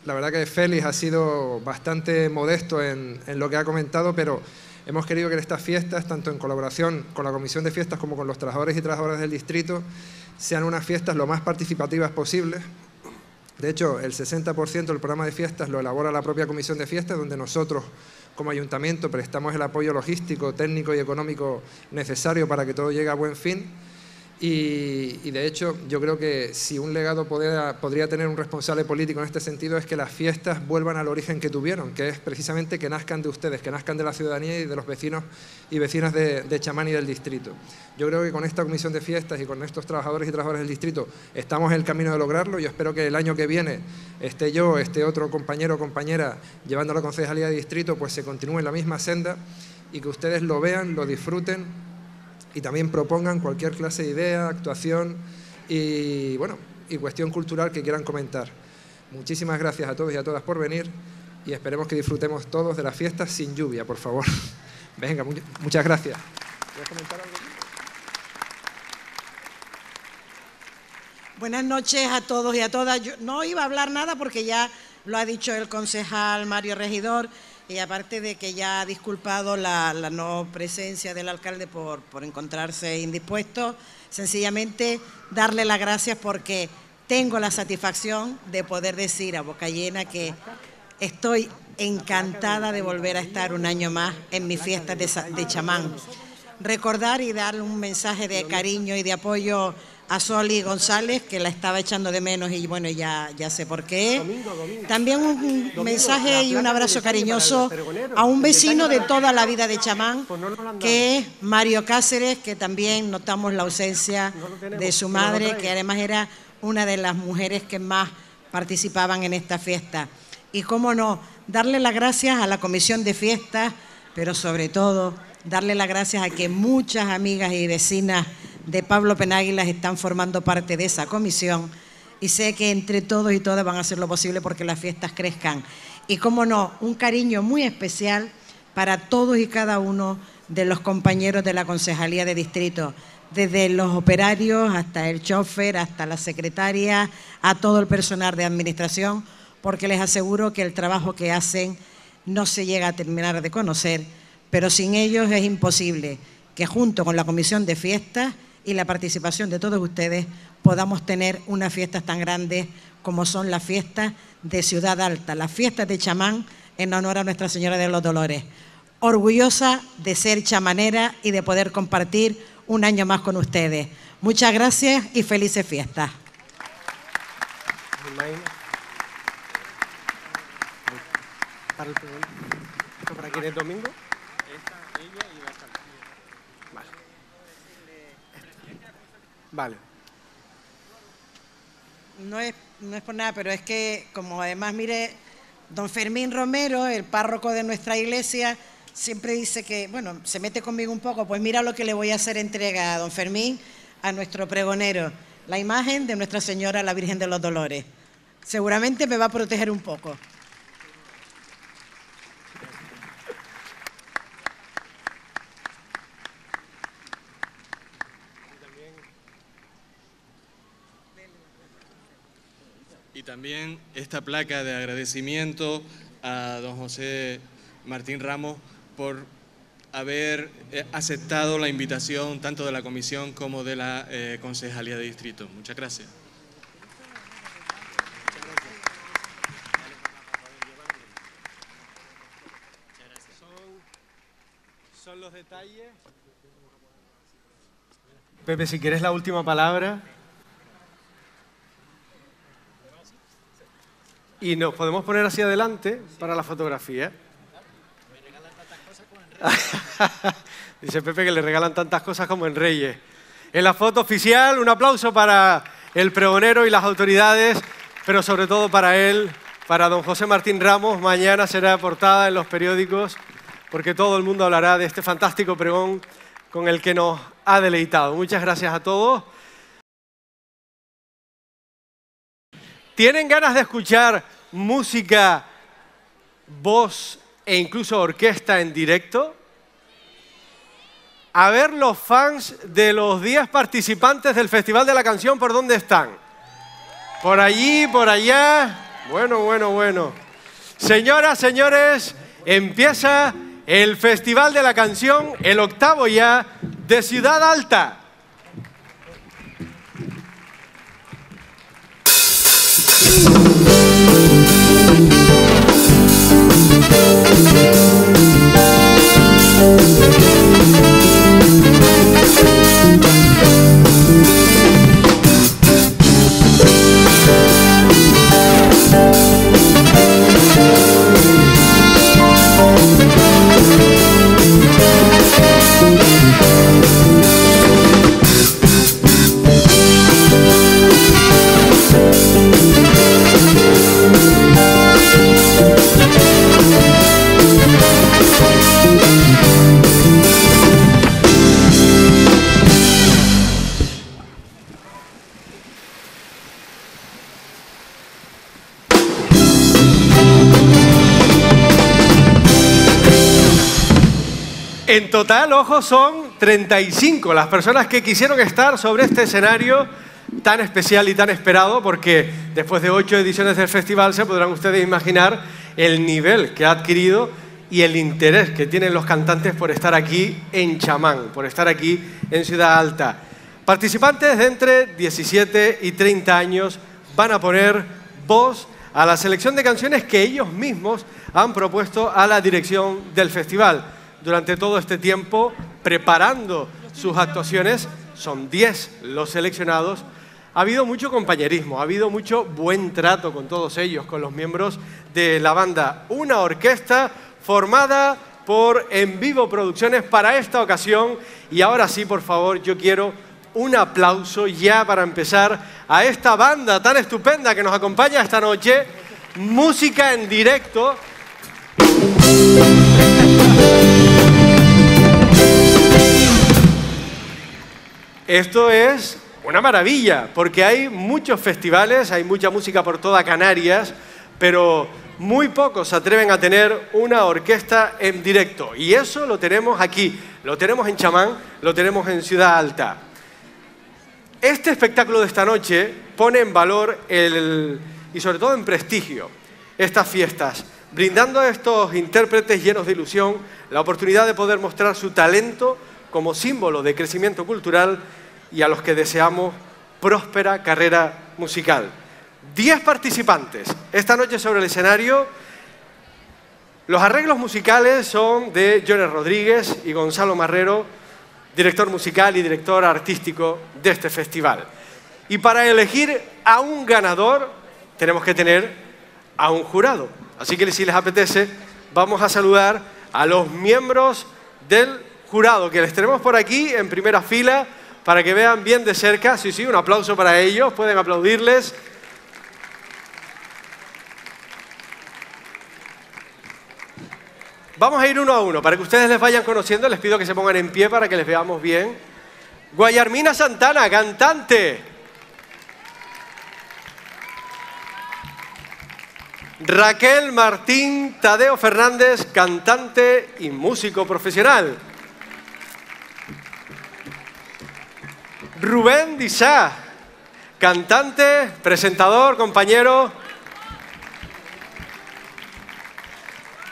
la verdad que Félix ha sido bastante modesto en, en, lo que ha comentado, pero hemos querido que estas fiestas, tanto en colaboración con la Comisión de Fiestas como con los trabajadores y trabajadoras del distrito, sean unas fiestas lo más participativas posibles. De hecho, el 60% del programa de fiestas lo elabora la propia Comisión de Fiestas, donde nosotros como ayuntamiento prestamos el apoyo logístico, técnico y económico necesario para que todo llegue a buen fin. Y, de hecho, yo creo que si un legado podría, tener un responsable político en este sentido es que las fiestas vuelvan al origen que tuvieron, que es precisamente que nazcan de ustedes, que nazcan de la ciudadanía y de los vecinos y vecinas de, de Chamán y del distrito. Yo creo que con esta comisión de fiestas y con estos trabajadores y trabajadoras del distrito estamos en el camino de lograrlo. Yo espero que el año que viene esté yo, esté otro compañero o compañera llevando la concejalía de distrito, pues se continúe en la misma senda y que ustedes lo vean, lo disfruten y también propongan cualquier clase de idea, actuación y, bueno, y cuestión cultural que quieran comentar. Muchísimas gracias a todos y a todas por venir y esperemos que disfrutemos todos de las fiestas sin lluvia, por favor. Venga, mu muchas gracias. Buenas noches a todos y a todas. Yo no iba a hablar nada porque ya lo ha dicho el concejal Mario Regidor y aparte de que ya ha disculpado la, la no presencia del alcalde por, por, encontrarse indispuesto, sencillamente darle las gracias porque tengo la satisfacción de poder decir a boca llena que estoy encantada de volver a estar un año más en mi fiesta de, de chamán. Recordar y dar un mensaje de cariño y de apoyo a Soli González, que la estaba echando de menos y bueno, ya, ya sé por qué. También un mensaje y un abrazo cariñoso a un vecino de toda la vida de Chamán, que es Mario Cáceres, que también notamos la ausencia de su madre, que además era una de las mujeres que más participaban en esta fiesta. Y cómo no, darle las gracias a la comisión de fiestas, pero sobre todo darle las gracias a que muchas amigas y vecinas de Pablo Penáguilas están formando parte de esa comisión y sé que entre todos y todas van a hacer lo posible porque las fiestas crezcan. Y cómo no, un cariño muy especial para todos y cada uno de los compañeros de la Concejalía de Distrito, desde los operarios hasta el chofer, hasta la secretaria, a todo el personal de administración, porque les aseguro que el trabajo que hacen no se llega a terminar de conocer, pero sin ellos es imposible que junto con la Comisión de Fiestas y la participación de todos ustedes podamos tener unas fiestas tan grandes como son las fiestas de Ciudad Alta, las fiestas de chamán en honor a Nuestra Señora de los Dolores. Orgullosa de ser chamanera y de poder compartir un año más con ustedes. Muchas gracias y felices fiestas. ¿Para, el, ¿Para quién es domingo? No es, no es por nada, pero es que, como además, mire, don Fermín Romero, el párroco de nuestra iglesia, siempre dice que, bueno, se mete conmigo un poco, pues mira lo que le voy a hacer entrega a don Fermín, a nuestro pregonero, la imagen de Nuestra Señora, la Virgen de los Dolores. Seguramente me va a proteger un poco. Y también esta placa de agradecimiento a don José Martín Ramos por haber eh, aceptado la invitación tanto de la comisión como de la eh, concejalía de distrito. Muchas gracias. Son los detalles. Pepe, si quieres la última palabra. Y nos podemos poner hacia adelante para la fotografía. Dice Pepe que le regalan tantas cosas como en Reyes. En la foto oficial, un aplauso para el pregonero y las autoridades, pero sobre todo para él, para don José Martín Ramos. Mañana será portada en los periódicos porque todo el mundo hablará de este fantástico pregón con el que nos ha deleitado. Muchas gracias a todos. ¿Tienen ganas de escuchar música, voz e incluso orquesta en directo? A ver los fans de los 10 participantes del Festival de la Canción, ¿por dónde están? Por allí, por allá. Bueno, bueno, bueno. Señoras, señores, empieza el Festival de la Canción, el octavo ya, de Ciudad Alta. Yeah. En total, ojo, son 35 las personas que quisieron estar sobre este escenario tan especial y tan esperado, porque después de ocho ediciones del festival se podrán ustedes imaginar el nivel que ha adquirido y el interés que tienen los cantantes por estar aquí en Chamán, por estar aquí en Ciudad Alta. Participantes de entre 17 y 30 años van a poner voz a la selección de canciones que ellos mismos han propuesto a la dirección del festival durante todo este tiempo preparando sus actuaciones. Son 10 los seleccionados. Ha habido mucho compañerismo, ha habido mucho buen trato con todos ellos, con los miembros de la banda. Una orquesta formada por En Vivo Producciones para esta ocasión. Y ahora sí, por favor, yo quiero un aplauso ya para empezar a esta banda tan estupenda que nos acompaña esta noche. Música en directo. Esto es una maravilla, porque hay muchos festivales, hay mucha música por toda Canarias, pero muy pocos se atreven a tener una orquesta en directo. Y eso lo tenemos aquí, lo tenemos en Chamán, lo tenemos en Ciudad Alta. Este espectáculo de esta noche pone en valor el, y sobre todo en prestigio estas fiestas, brindando a estos intérpretes llenos de ilusión la oportunidad de poder mostrar su talento como símbolo de crecimiento cultural y a los que deseamos próspera carrera musical. Diez participantes esta noche sobre el escenario. Los arreglos musicales son de Jones Rodríguez y Gonzalo Marrero, director musical y director artístico de este festival. Y para elegir a un ganador tenemos que tener a un jurado. Así que si les apetece, vamos a saludar a los miembros del jurado que les tenemos por aquí en primera fila para que vean bien de cerca. Sí, sí, un aplauso para ellos, pueden aplaudirles. Vamos a ir uno a uno, para que ustedes les vayan conociendo, les pido que se pongan en pie para que les veamos bien. Guayarmina Santana, cantante. Raquel Martín Tadeo Fernández, cantante y músico profesional. Rubén Dissá, cantante, presentador, compañero.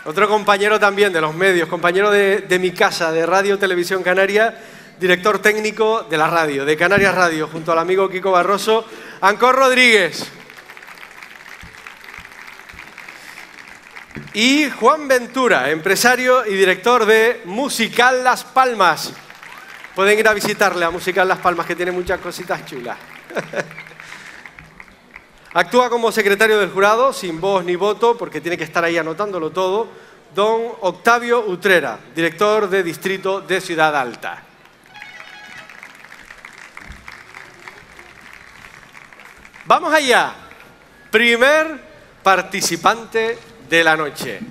Otro compañero también de los medios, compañero de, de, mi casa, de Radio Televisión Canaria, director técnico de la radio, de Canarias Radio, junto al amigo Kiko Barroso, Ancor Rodríguez. Y Juan Ventura, empresario y director de Musical Las Palmas. Pueden ir a visitarle a Musical Las Palmas, que tiene muchas cositas chulas. Actúa como secretario del jurado, sin voz ni voto, porque tiene que estar ahí anotándolo todo, don Octavio Utrera, director de Distrito de Ciudad Alta. Vamos allá. Primer participante de la noche.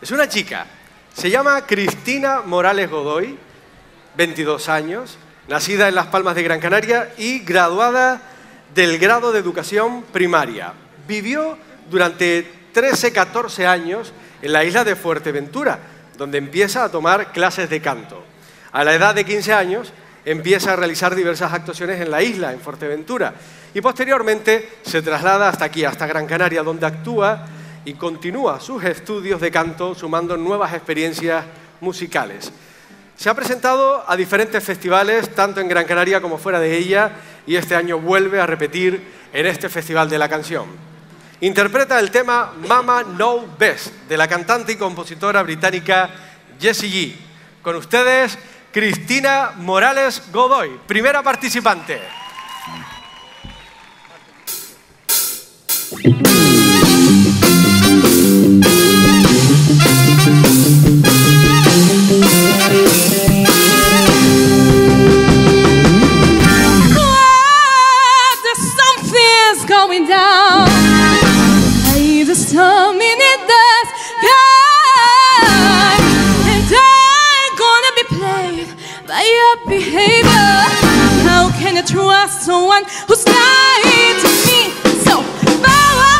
Es una chica. Se llama Cristina Morales Godoy, 22 años, nacida en Las Palmas de Gran Canaria y graduada del grado de educación primaria. Vivió durante 13-14 años en la isla de Fuerteventura, donde empieza a tomar clases de canto. A la edad de 15 años empieza a realizar diversas actuaciones en la isla, en Fuerteventura, y posteriormente se traslada hasta aquí, hasta Gran Canaria, donde actúa y continúa sus estudios de canto sumando nuevas experiencias musicales. Se ha presentado a diferentes festivales, tanto en Gran Canaria como fuera de ella, y este año vuelve a repetir en este Festival de la Canción. Interpreta el tema Mama No Best de la cantante y compositora británica Jessie G. Con ustedes, Cristina Morales Godoy, primera participante. And I'm gonna be played by your behavior. How can I trust someone who's lying to me? So, power,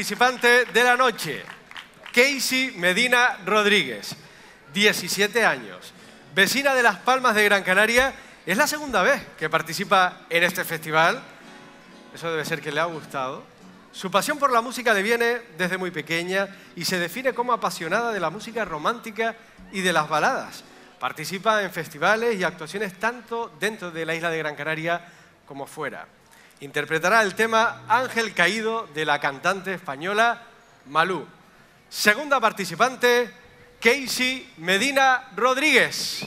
participante de la noche, Casey Medina Rodríguez. 17 años. Vecina de Las Palmas de Gran Canaria, es la segunda vez que participa en este festival. Eso debe ser que le ha gustado. Su pasión por la música le viene desde muy pequeña y se define como apasionada de la música romántica y de las baladas. Participa en festivales y actuaciones tanto dentro de la isla de Gran Canaria como fuera. Interpretará el tema Ángel Caído de la cantante española Malú. Segunda participante, Casey Medina Rodríguez.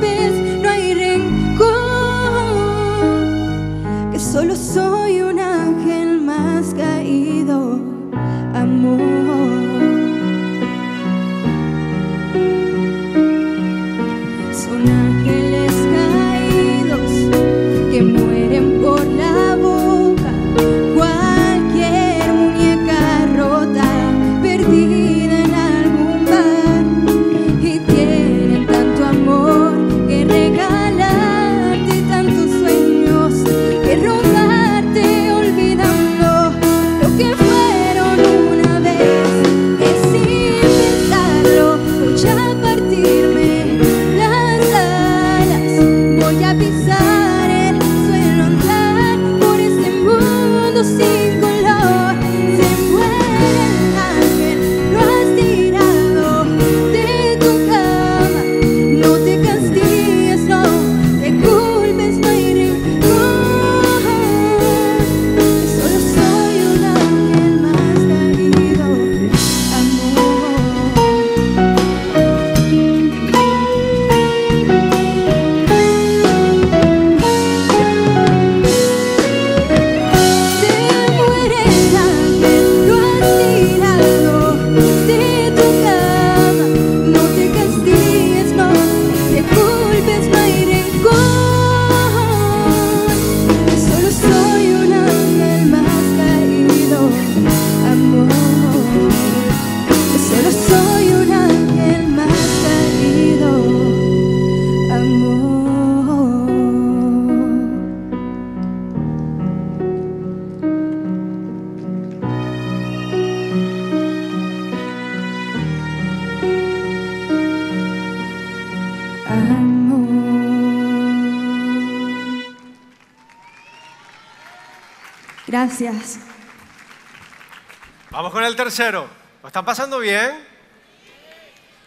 Te tercero. ¿Lo están pasando bien?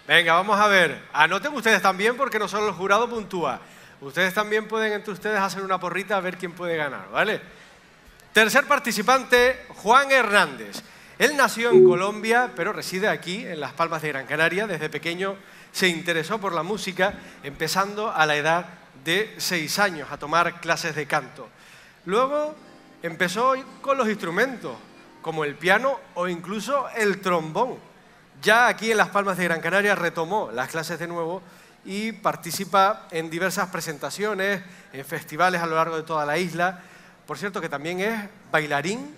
Venga, vamos a ver. Anoten ustedes también porque no solo el jurado puntúa. Ustedes también pueden entre ustedes hacer una porrita a ver quién puede ganar, ¿vale? Tercer participante, Juan Hernández. Él nació en Colombia, pero reside aquí, en Las Palmas de Gran Canaria. Desde pequeño se interesó por la música, empezando a la edad de seis años a tomar clases de canto. Luego empezó con los instrumentos, como el piano o incluso el trombón. Ya aquí en Las Palmas de Gran Canaria retomó las clases de nuevo y participa en diversas presentaciones, en festivales a lo largo de toda la isla. Por cierto que también es bailarín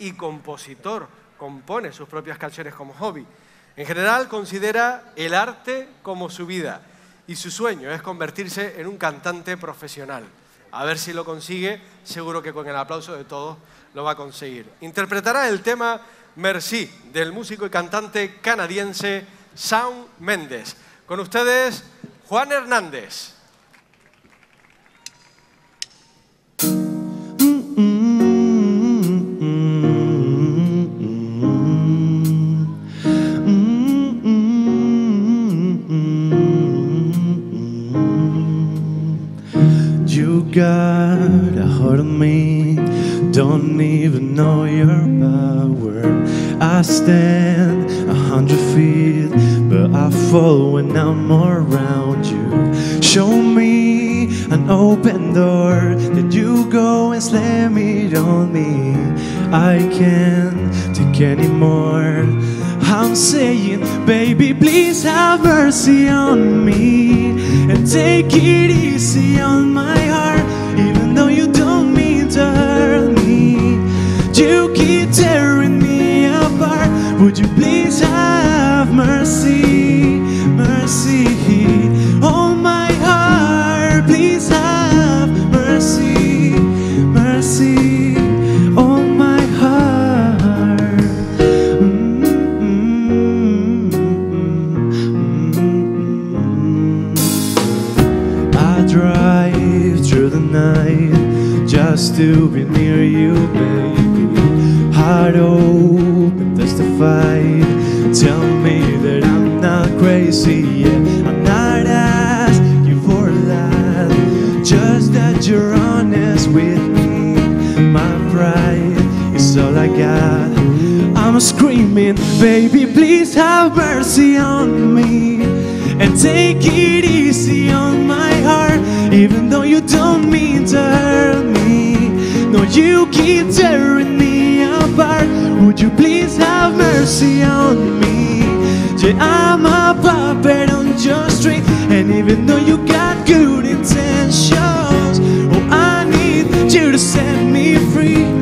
y compositor, compone sus propias canciones como hobby. En general considera el arte como su vida y su sueño es convertirse en un cantante profesional. A ver si lo consigue, seguro que con el aplauso de todos lo va a conseguir. Interpretará el tema Merci del músico y cantante canadiense Shawn Mendes. Con ustedes, Juan Hernández. You got a hold me, don't even know your power. I stand a hundred feet, but I fall when I'm around you. Show me an open door that you go and slam it on me. I can't take anymore. I'm saying, baby, please have mercy on me and take it easy on my Would you please have mercy, mercy on oh, my heart? Please have mercy, mercy on my heart. I drive through the night just to be near you, baby. Baby, please have mercy on me and take it easy on my heart, even though you don't mean to hurt me. No, you keep tearing me apart. Would you please have mercy on me? Yeah, I'm a puppet on your string, and even though you got good intentions, oh, I need you to set me free.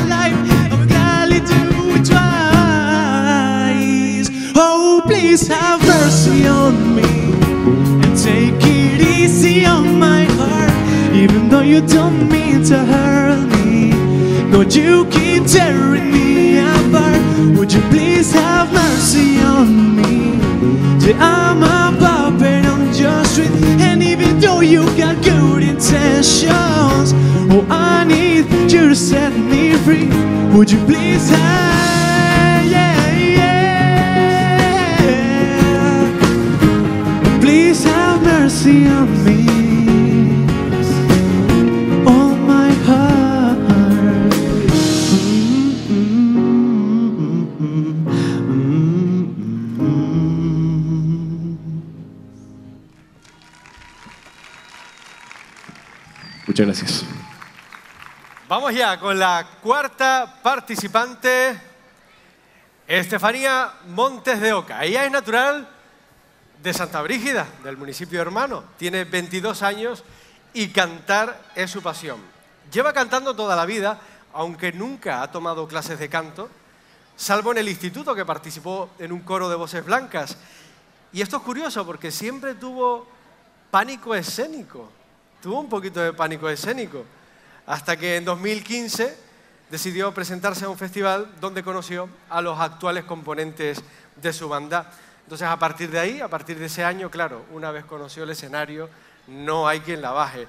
you don't mean to hurt me. No, you keep tearing me apart. Would you please have mercy on me? Yeah, I'm a puppet on your street, and even though you got good intentions, oh, I need you to set me free. Would you please have, Ya con la cuarta participante, Estefanía Montes de Oca. Ella es natural de Santa Brígida, del municipio Hermano. Tiene 22 años y cantar es su pasión. Lleva cantando toda la vida, aunque nunca ha tomado clases de canto, salvo en el instituto que participó en un coro de voces blancas. Y esto es curioso porque siempre tuvo pánico escénico. Tuvo un poquito de pánico escénico. Hasta que en 2015 decidió presentarse a un festival donde conoció a los actuales componentes de su banda. Entonces, a partir de ahí, a partir de ese año, claro, una vez conoció el escenario, no hay quien la baje.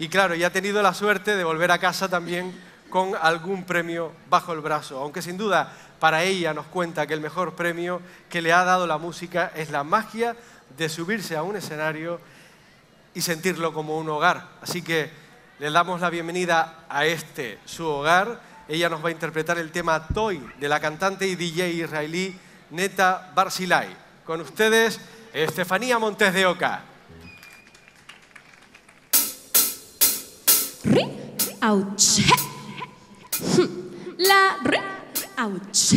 Y claro, ya ha tenido la suerte de volver a casa también con algún premio bajo el brazo, aunque sin duda para ella nos cuenta que el mejor premio que le ha dado la música es la magia de subirse a un escenario y sentirlo como un hogar. Así que le damos la bienvenida a este, su hogar. Ella nos va a interpretar el tema Toy de la cantante y DJ israelí Neta Barzilai. Con ustedes, Estefanía Montes de Oca. Ouch. La re, ouch.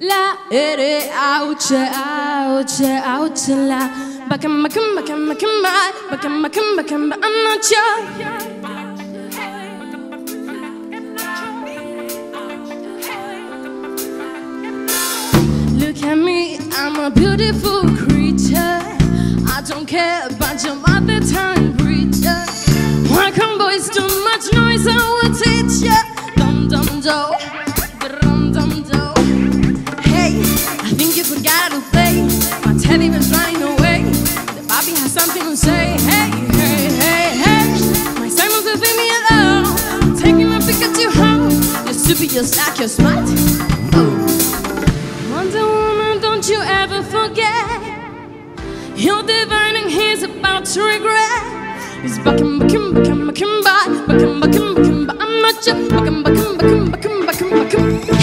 La ere, ouch, ouch, ouch, la. Bakam, bakam, bakam, bakam, bakam, bakam, bakam, I'm not sure. Look at me, I'm a beautiful creature. I don't care about your mother tongue preacher. Welcome boys, too much noise, I will teach ya. Dum dum dum Was running away. The Bobby has something to say. Hey, hey, hey, hey. My Simon will leave me alone. Taking my you home. You're stupid, you're slack, you're smart. Oh. Wonder Woman, don't you ever forget. You're divining, he's about to regret. He's bucking, bucking, bucking, bucking by, bucking, bucking, bucking by. I'm not your bucking, bucking, bucking, bucking, bucking, bucking. Hey,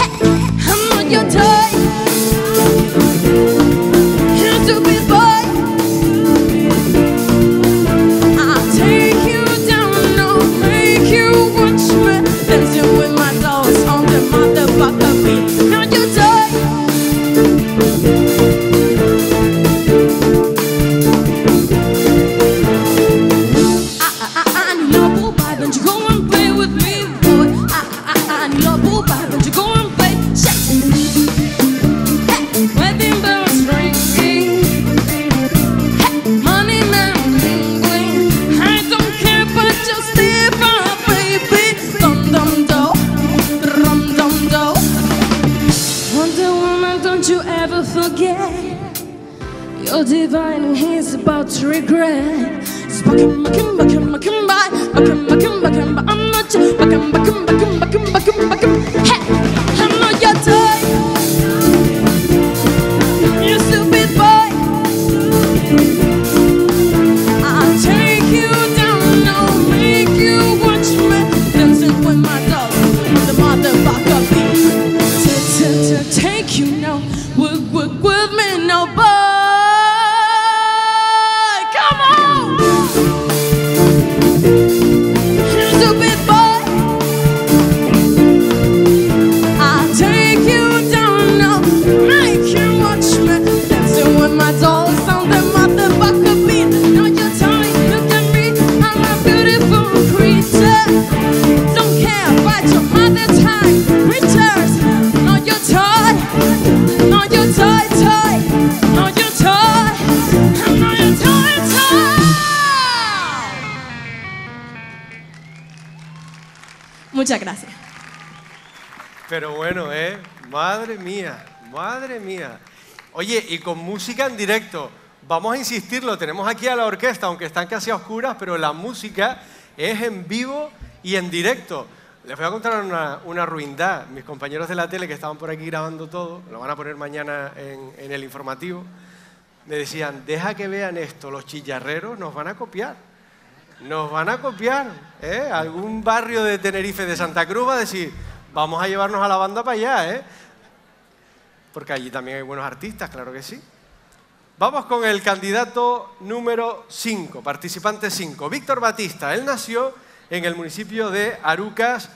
Oye, y con música en directo. Vamos a insistirlo, tenemos aquí a la orquesta, aunque están casi a oscuras, pero la música es en vivo y en directo. Les voy a contar una, ruindad. Mis compañeros de la tele que estaban por aquí grabando todo, lo van a poner mañana en, en el informativo, me decían, deja que vean esto, los chillarreros nos van a copiar. Nos van a copiar. ¿eh? Algún barrio de Tenerife, de Santa Cruz, va a decir, vamos a llevarnos a la banda para allá, ¿eh? Porque allí también hay buenos artistas, claro que sí. Vamos con el candidato número 5, participante 5, Víctor Batista. Él nació en el municipio de Arucas,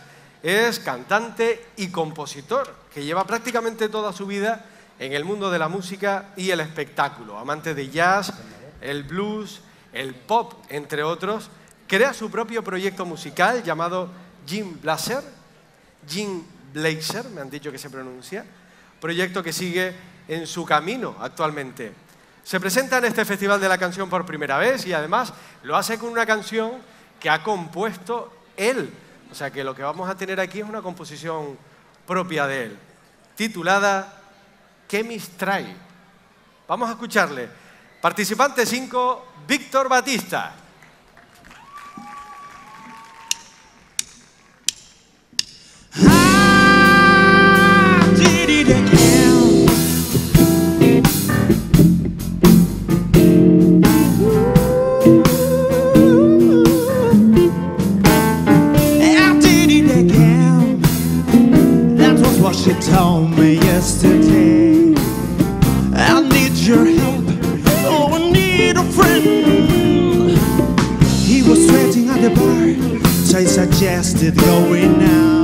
es cantante y compositor, que lleva prácticamente toda su vida en el mundo de la música y el espectáculo. Amante de jazz, el blues, el pop, entre otros. Crea su propio proyecto musical llamado Jim Blazer, Jim Blazer, me han dicho que se pronuncia, proyecto que sigue en su camino actualmente. Se presenta en este Festival de la Canción por primera vez y además lo hace con una canción que ha compuesto él. O sea que lo que vamos a tener aquí es una composición propia de él, titulada ¿Qué? Vamos a escucharle. Participante 5, Víctor Batista. ready to count. She told me yesterday. I need your help. Oh, I need a friend. He was sweating at the bar. So I suggested going out.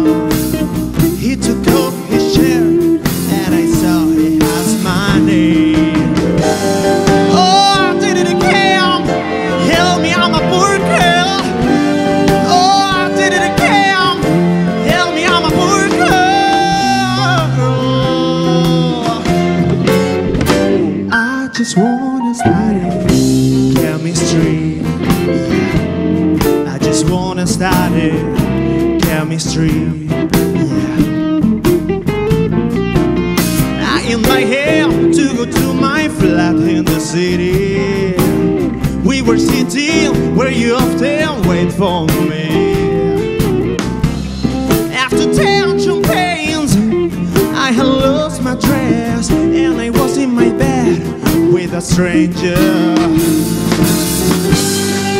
Chemistry. Yeah. I in my hair to go to my flat in the city. We were sitting where you often wait for me. After ten champagnes, I had lost my dress and I was in my bed with a stranger.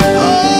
Oh,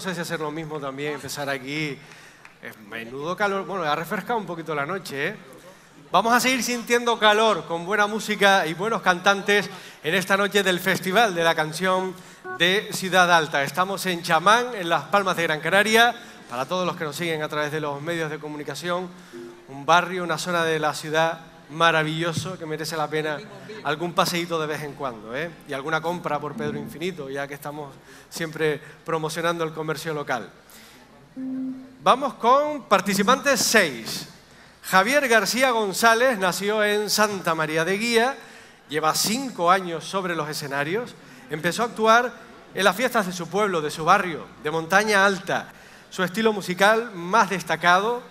no sé si hacer lo mismo también, empezar aquí. Es menudo calor. Bueno, ha refrescado un poquito la noche, ¿eh? Vamos a seguir sintiendo calor con buena música y buenos cantantes en esta noche del Festival de la Canción de Ciudad Alta. Estamos en Chamán, en Las Palmas de Gran Canaria, para todos los que nos siguen a través de los medios de comunicación, un barrio, una zona de la ciudad maravilloso que merece la pena algún paseíto de vez en cuando ¿eh? y alguna compra por Pedro Infinito, ya que estamos siempre promocionando el comercio local. Vamos con participantes 6. Javier García González nació en Santa María de Guía, lleva cinco años sobre los escenarios, empezó a actuar en las fiestas de su pueblo, de su barrio, de montaña alta. Su estilo musical más destacado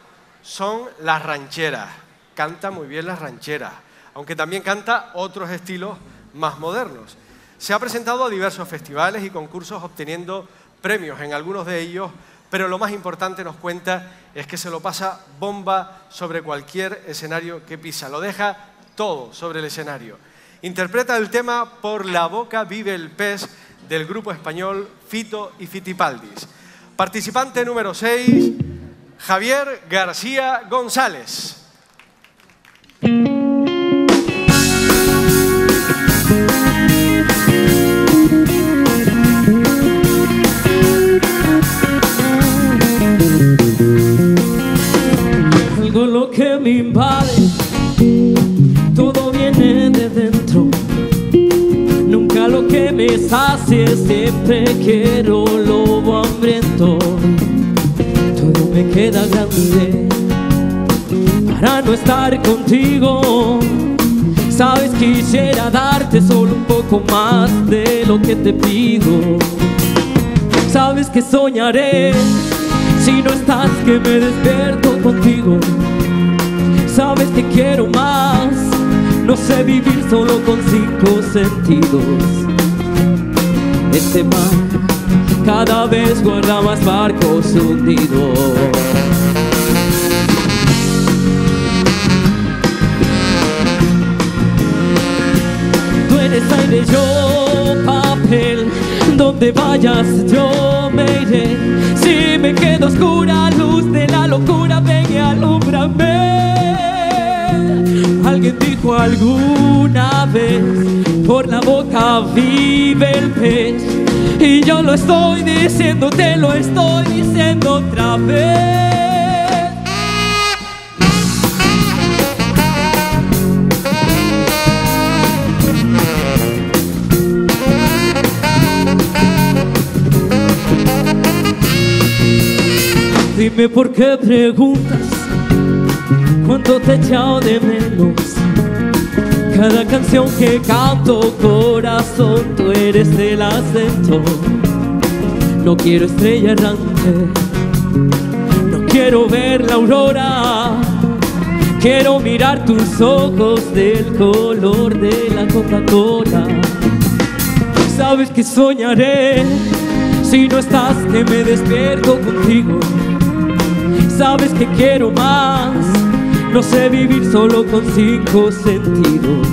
son las rancheras. Canta muy bien las rancheras, aunque también canta otros estilos más modernos. Se ha presentado a diversos festivales y concursos obteniendo premios en algunos de ellos, pero lo más importante nos cuenta es que se lo pasa bomba sobre cualquier escenario que pisa, lo deja todo sobre el escenario. Interpreta el tema Por la boca vive el pez del grupo español Fito y Fitipaldis. Participante número 6, Javier García González. Algo lo que me invade, todo viene de dentro. Nunca lo que me sacie, siempre quiero lobo hambriento. Todo me queda grande para no estar contigo. Sabes, quisiera darte solo un poco más de lo que te pido. Sabes que soñaré si no estás, que me despierto contigo. Sabes que quiero más, no sé vivir solo con cinco sentidos. Este mar cada vez guarda más barcos hundidos. Eres aire, yo papel. Donde vayas, yo me iré. Si me quedo oscura, luz de la locura, ven y alúmbrame. Alguien dijo alguna vez, por la boca vive el pez. Y yo lo estoy diciendo, te lo estoy diciendo otra vez. Dime por qué preguntas cuánto te he echado de menos. Cada canción que canto, corazón, tú eres el acento. No quiero estrella errante, no quiero ver la aurora. Quiero mirar tus ojos del color de la Coca-Cola. Sabes que soñaré si no estás, que me despierto contigo. Sabes que quiero más, no sé vivir solo con cinco sentidos.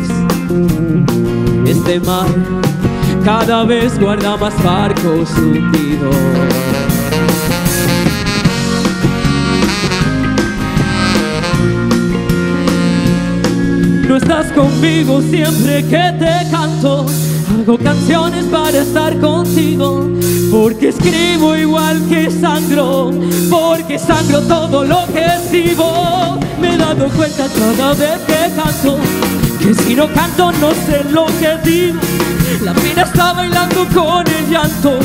Este mar cada vez guarda más barcos hundidos. No estás conmigo siempre que te canto. Hago canciones para estar contigo. Porque escribo igual que sangro. Porque sangro todo lo que escribo. Me he dado cuenta cada vez que canto. Que si no canto no sé lo que digo. La vida está bailando con el llanto.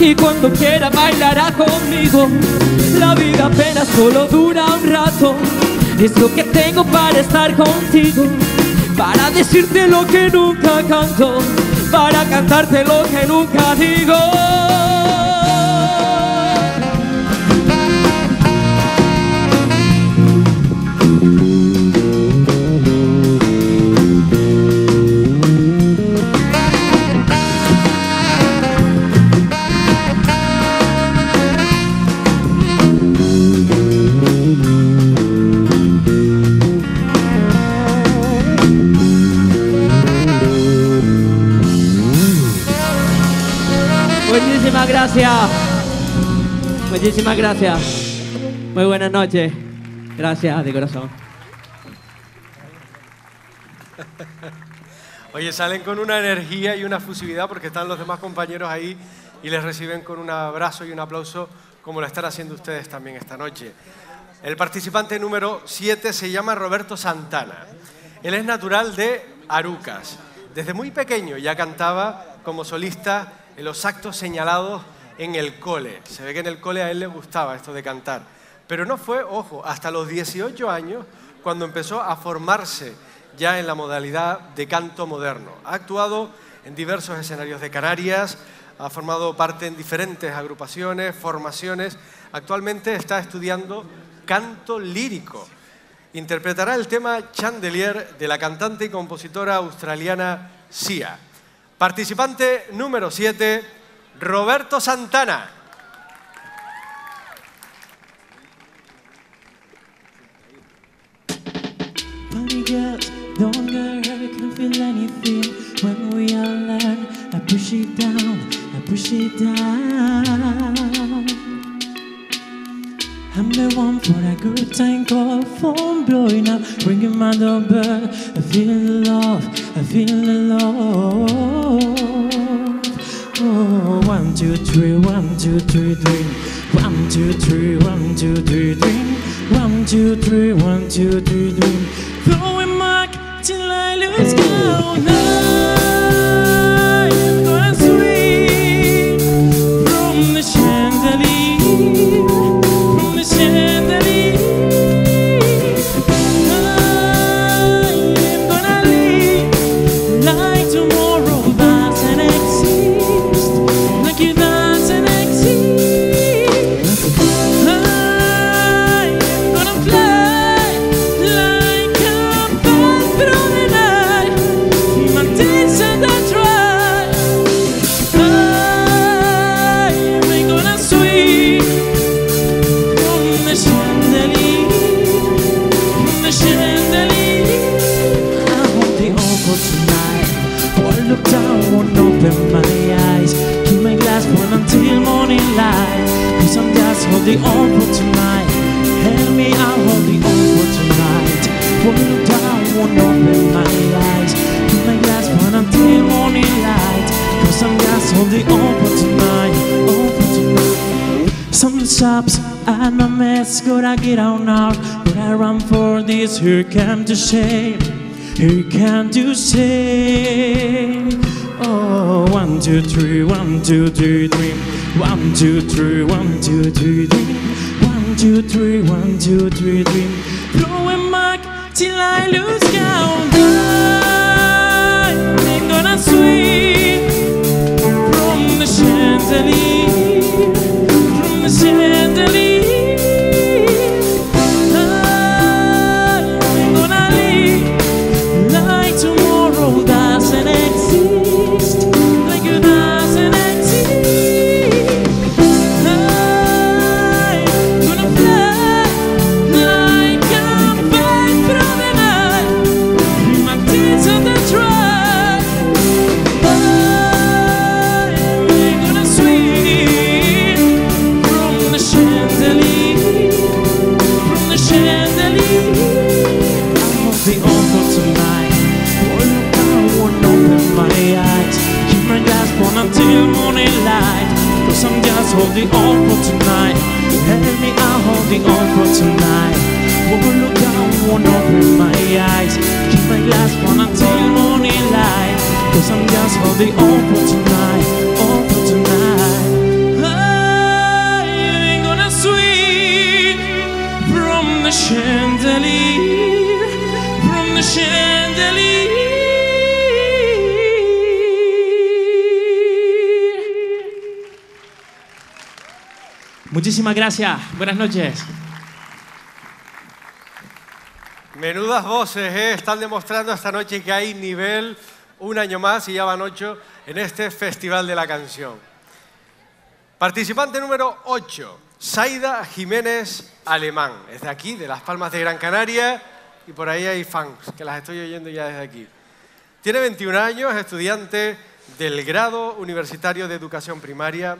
Y cuando quiera bailará conmigo. La vida apenas solo dura un rato. Es lo que tengo para estar contigo. Para decirte lo que nunca canto. Para cantarte lo que nunca digo. Gracias. Muchísimas gracias. Muy buenas noches. Gracias de corazón. Oye, salen con una energía y una fusividad porque están los demás compañeros ahí y les reciben con un abrazo y un aplauso como lo están haciendo ustedes también esta noche. El participante número 7 se llama Roberto Santana. Él es natural de Arucas. Desde muy pequeño ya cantaba como solista en los actos señalados en el cole. Se ve que en el cole a él le gustaba esto de cantar. Pero no fue, ojo, hasta los 18 años cuando empezó a formarse ya en la modalidad de canto moderno. Ha actuado en diversos escenarios de Canarias, ha formado parte en diferentes agrupaciones, formaciones. Actualmente está estudiando canto lírico. Interpretará el tema Chandelier de la cantante y compositora australiana Sia. Participante número 7, Roberto Santana. Funny girls, don't get hurt, can't feel anything when we are alone. I push it down, I push it down. I'm the one for a good time phone blowing up, ringing my doorbell. I feel the love, I feel the love. Oh, one, two, three, one, two, three, three. One, two, three, one, two, three, three. One, two, three, one, two, three, three. Throwing mark till I lose count. I'm I'm just on for tonight. Help me, I'll hold the on for tonight. Won't look down, won't open my eyes. Keep my glass one until morning light. Cause I'm holding on for tonight. On for tonight. Some stops at my mess, gotta get out now. Gotta run for this, here come to shame. Here come to shame. Oh, one, two, three, one, two, three, three. One, two, three, one, two, three, three. One, two, three, one, two, three, three. Blowing back till I lose count. I'm gonna swing holding on for tonight. Help me, I'm holding on for tonight. Oh, look, I won't open my eyes. Keep my glass on until morning light. Cause I'm just holding on for tonight. Muchísimas gracias. Buenas noches. Menudas voces, ¿eh? Están demostrando esta noche que hay nivel un año más y ya van ocho en este Festival de la Canción. Participante número 8, Saida Jiménez Alemán. Es de aquí, de Las Palmas de Gran Canaria, y por ahí hay fans, que las estoy oyendo ya desde aquí. Tiene 21 años, estudiante del grado universitario de educación primaria.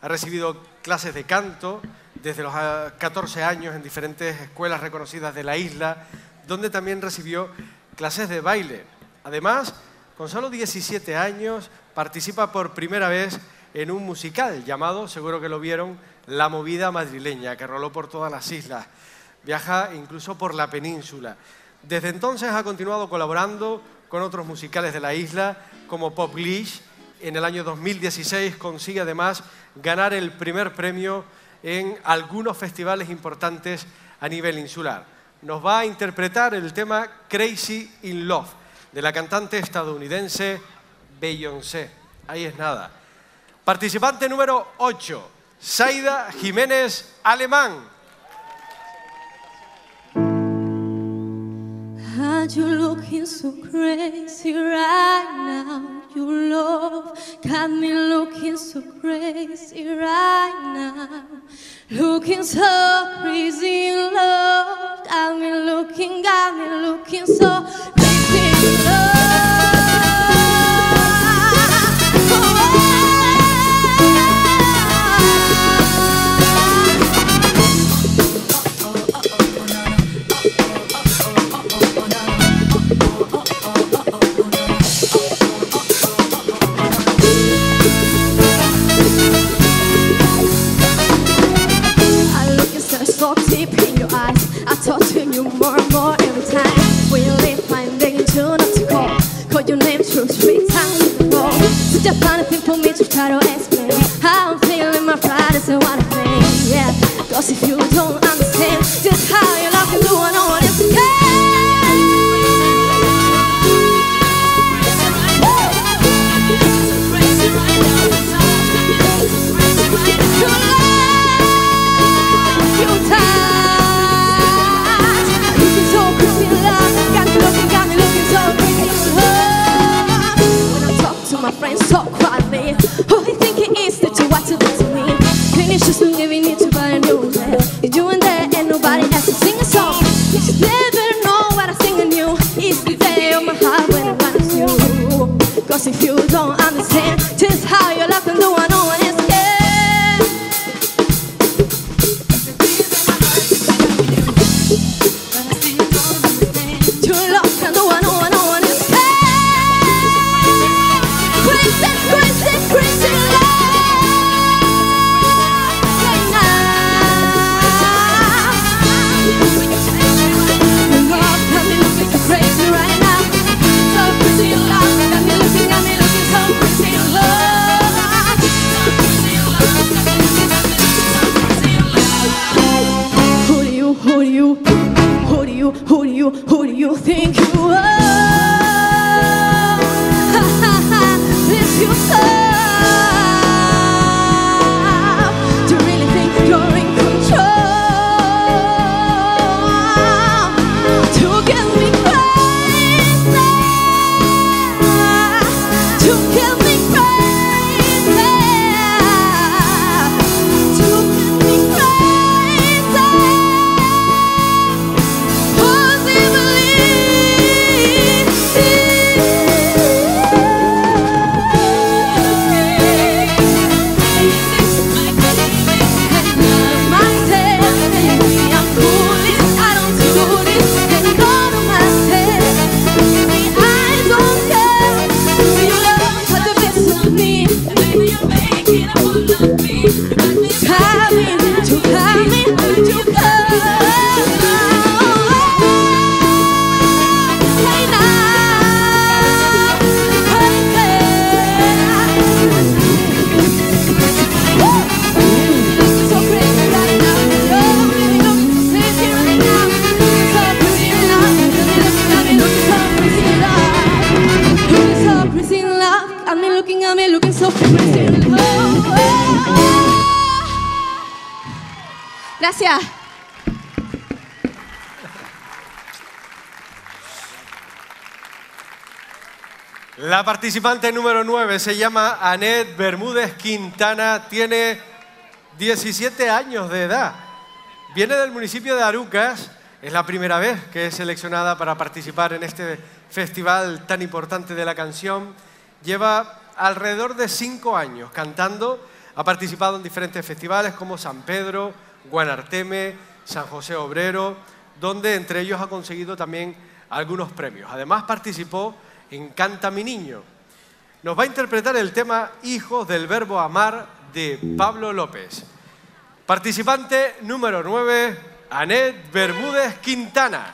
Ha recibido clases de canto desde los ah, 14 años en diferentes escuelas reconocidas de la isla, donde también recibió clases de baile. Además, con solo 17 años, participa por primera vez en un musical llamado, seguro que lo vieron, La Movida Madrileña, que roló por todas las islas. Viaja incluso por la península. Desde entonces ha continuado colaborando con otros musicales de la isla, como Pop. En el año 2016 consigue además ganar el primer premio en algunos festivales importantes a nivel insular. Nos va a interpretar el tema Crazy in Love de la cantante estadounidense Beyoncé. Ahí es nada. Participante número 8, Saida Jiménez Alemán. Are you looking so crazy right? Your love got me looking so crazy right now. Looking so crazy in love. Got me looking, got me looking so crazy in I row. Such a thing for me to try to explain. How I'm feeling, my pride is what I think. Yeah, cause if you don't participante número 9 se llama Anet Bermúdez Quintana, tiene 17 años de edad. Viene del municipio de Arucas, es la primera vez que es seleccionada para participar en este festival tan importante de la canción. Lleva alrededor de 5 años cantando, ha participado en diferentes festivales como San Pedro, Guanarteme, San José Obrero, donde entre ellos ha conseguido también algunos premios. Además participó en Canta mi niño. Nos va a interpretar el tema Hijos del Verbo Amar de Pablo López. Participante número 9, Anet Bermúdez Quintana.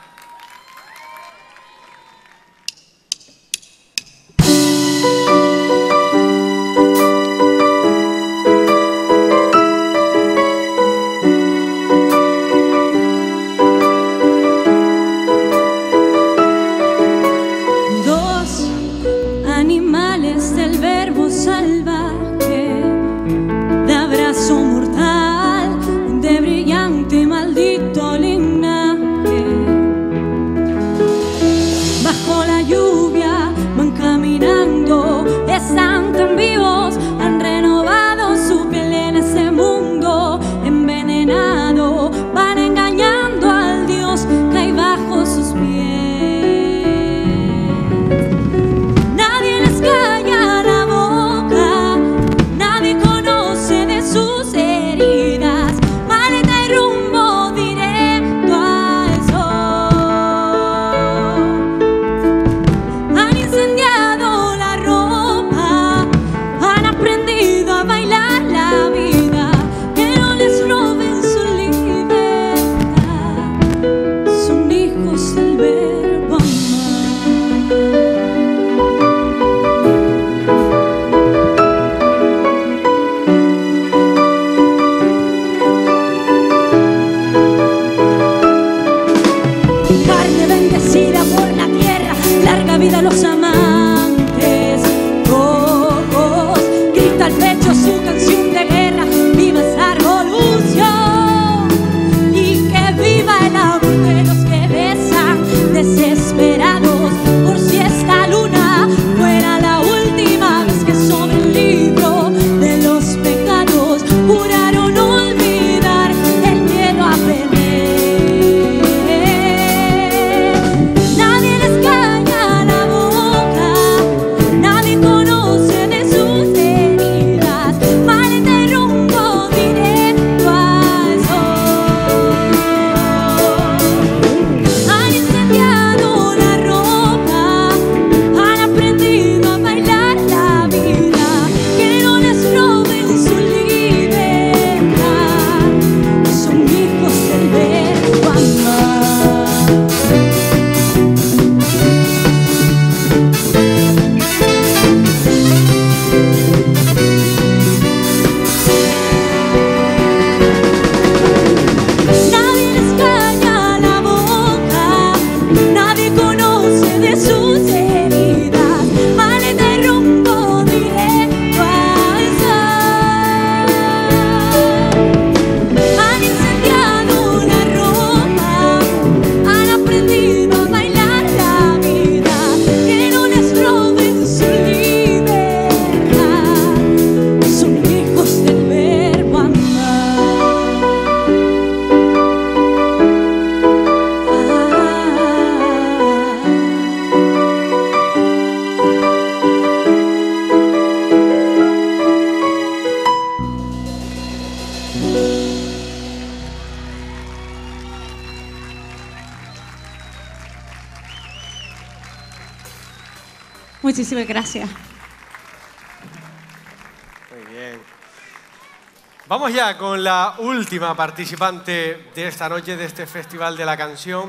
Con la última participante de esta noche, de este Festival de la Canción.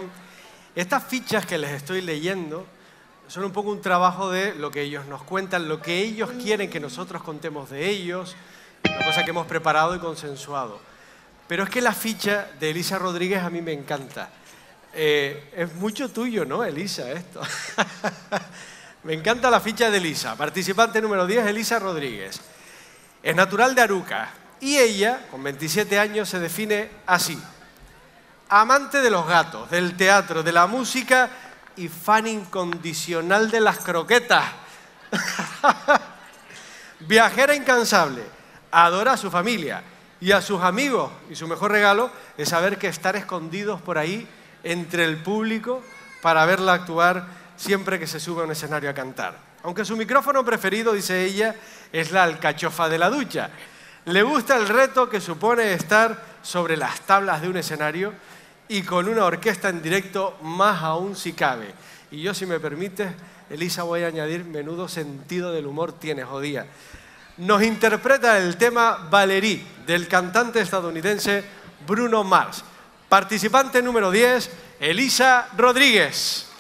Estas fichas que les estoy leyendo son un poco un trabajo de lo que ellos nos cuentan, lo que ellos quieren que nosotros contemos de ellos, una cosa que hemos preparado y consensuado. Pero es que la ficha de Elisa Rodríguez a mí me encanta. Eh, es mucho tuyo, ¿no, Elisa, esto? me encanta la ficha de Elisa. Participante número 10, Elisa Rodríguez. Es natural de Aruca y ella, con 27 años, se define así. Amante de los gatos, del teatro, de la música y fan incondicional de las croquetas. Viajera incansable, adora a su familia y a sus amigos. Y su mejor regalo es saber que estar escondidos por ahí entre el público para verla actuar siempre que se sube a un escenario a cantar. Aunque su micrófono preferido, dice ella, es la alcachofa de la ducha. Le gusta el reto que supone estar sobre las tablas de un escenario y con una orquesta en directo más aún si cabe. Y yo, si me permites, Elisa, voy a añadir menudo sentido del humor tiene, jodía. Nos interpreta el tema Valerie del cantante estadounidense Bruno Mars. Participante número 10, Elisa Rodríguez.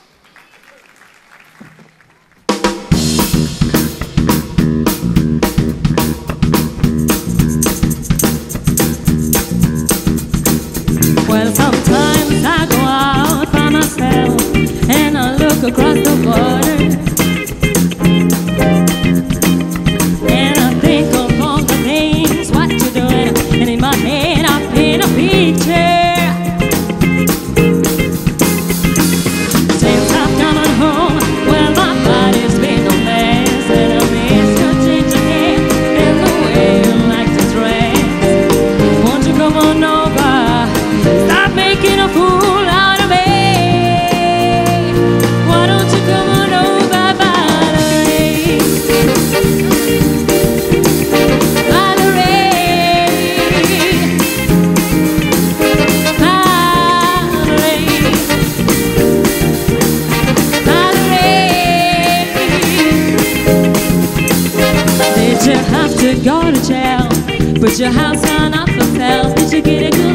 Well, sometimes I go out by myself and I look across the water. Go to jail? Put your house on up for sale. Did you get a good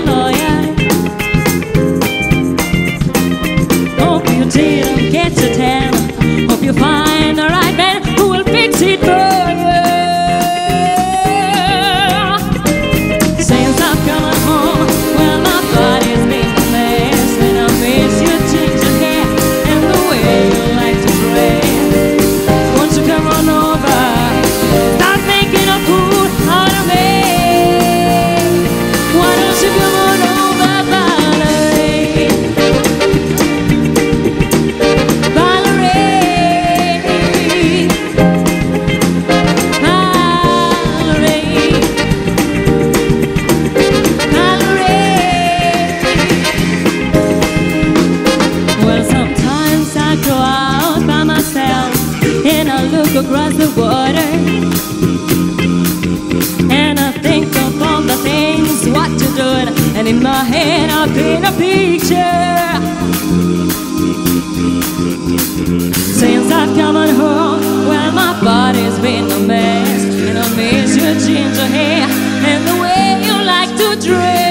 your ginger hair and the way you like to dress.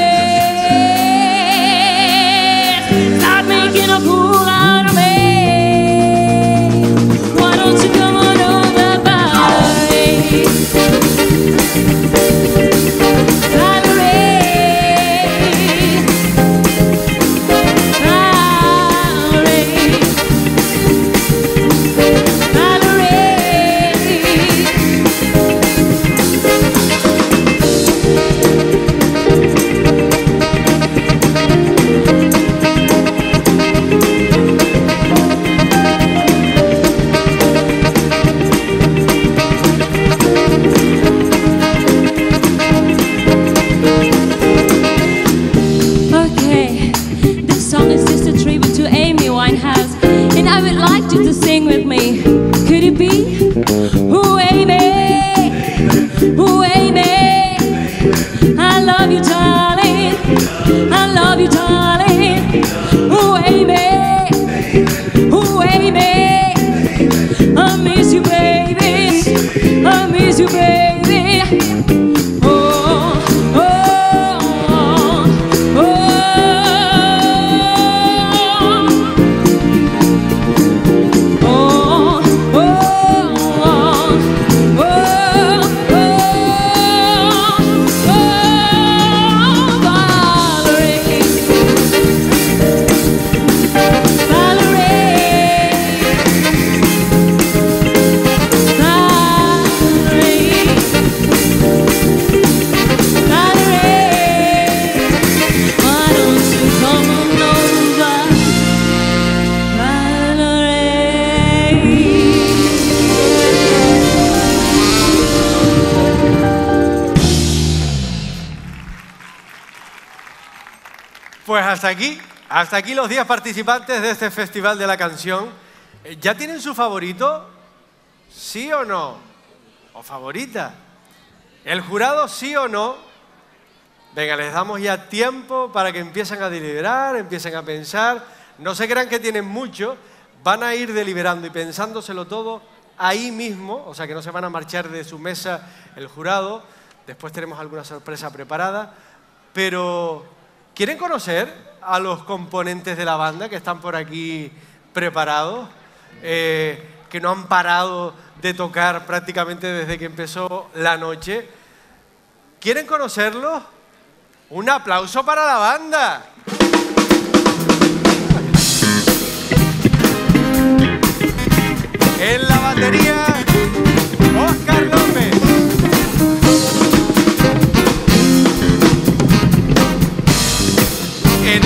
Stop making a fool out of me. Hasta aquí los 10 participantes de este Festival de la Canción. Eh, ¿Ya tienen su favorito? ¿Sí o no? ¿O favorita? ¿El jurado sí o no? Venga, les damos ya tiempo para que empiecen a deliberar, empiecen a pensar. No se crean que tienen mucho, van a ir deliberando y pensándoselo todo ahí mismo, o sea que no se van a marchar de su mesa el jurado. Después tenemos alguna sorpresa preparada. Pero, ¿quieren conocer a los componentes de la banda que están por aquí preparados? Eh, que no han parado de tocar prácticamente desde que empezó la noche. ¿Quieren conocerlos? Un aplauso para la banda. En la batería,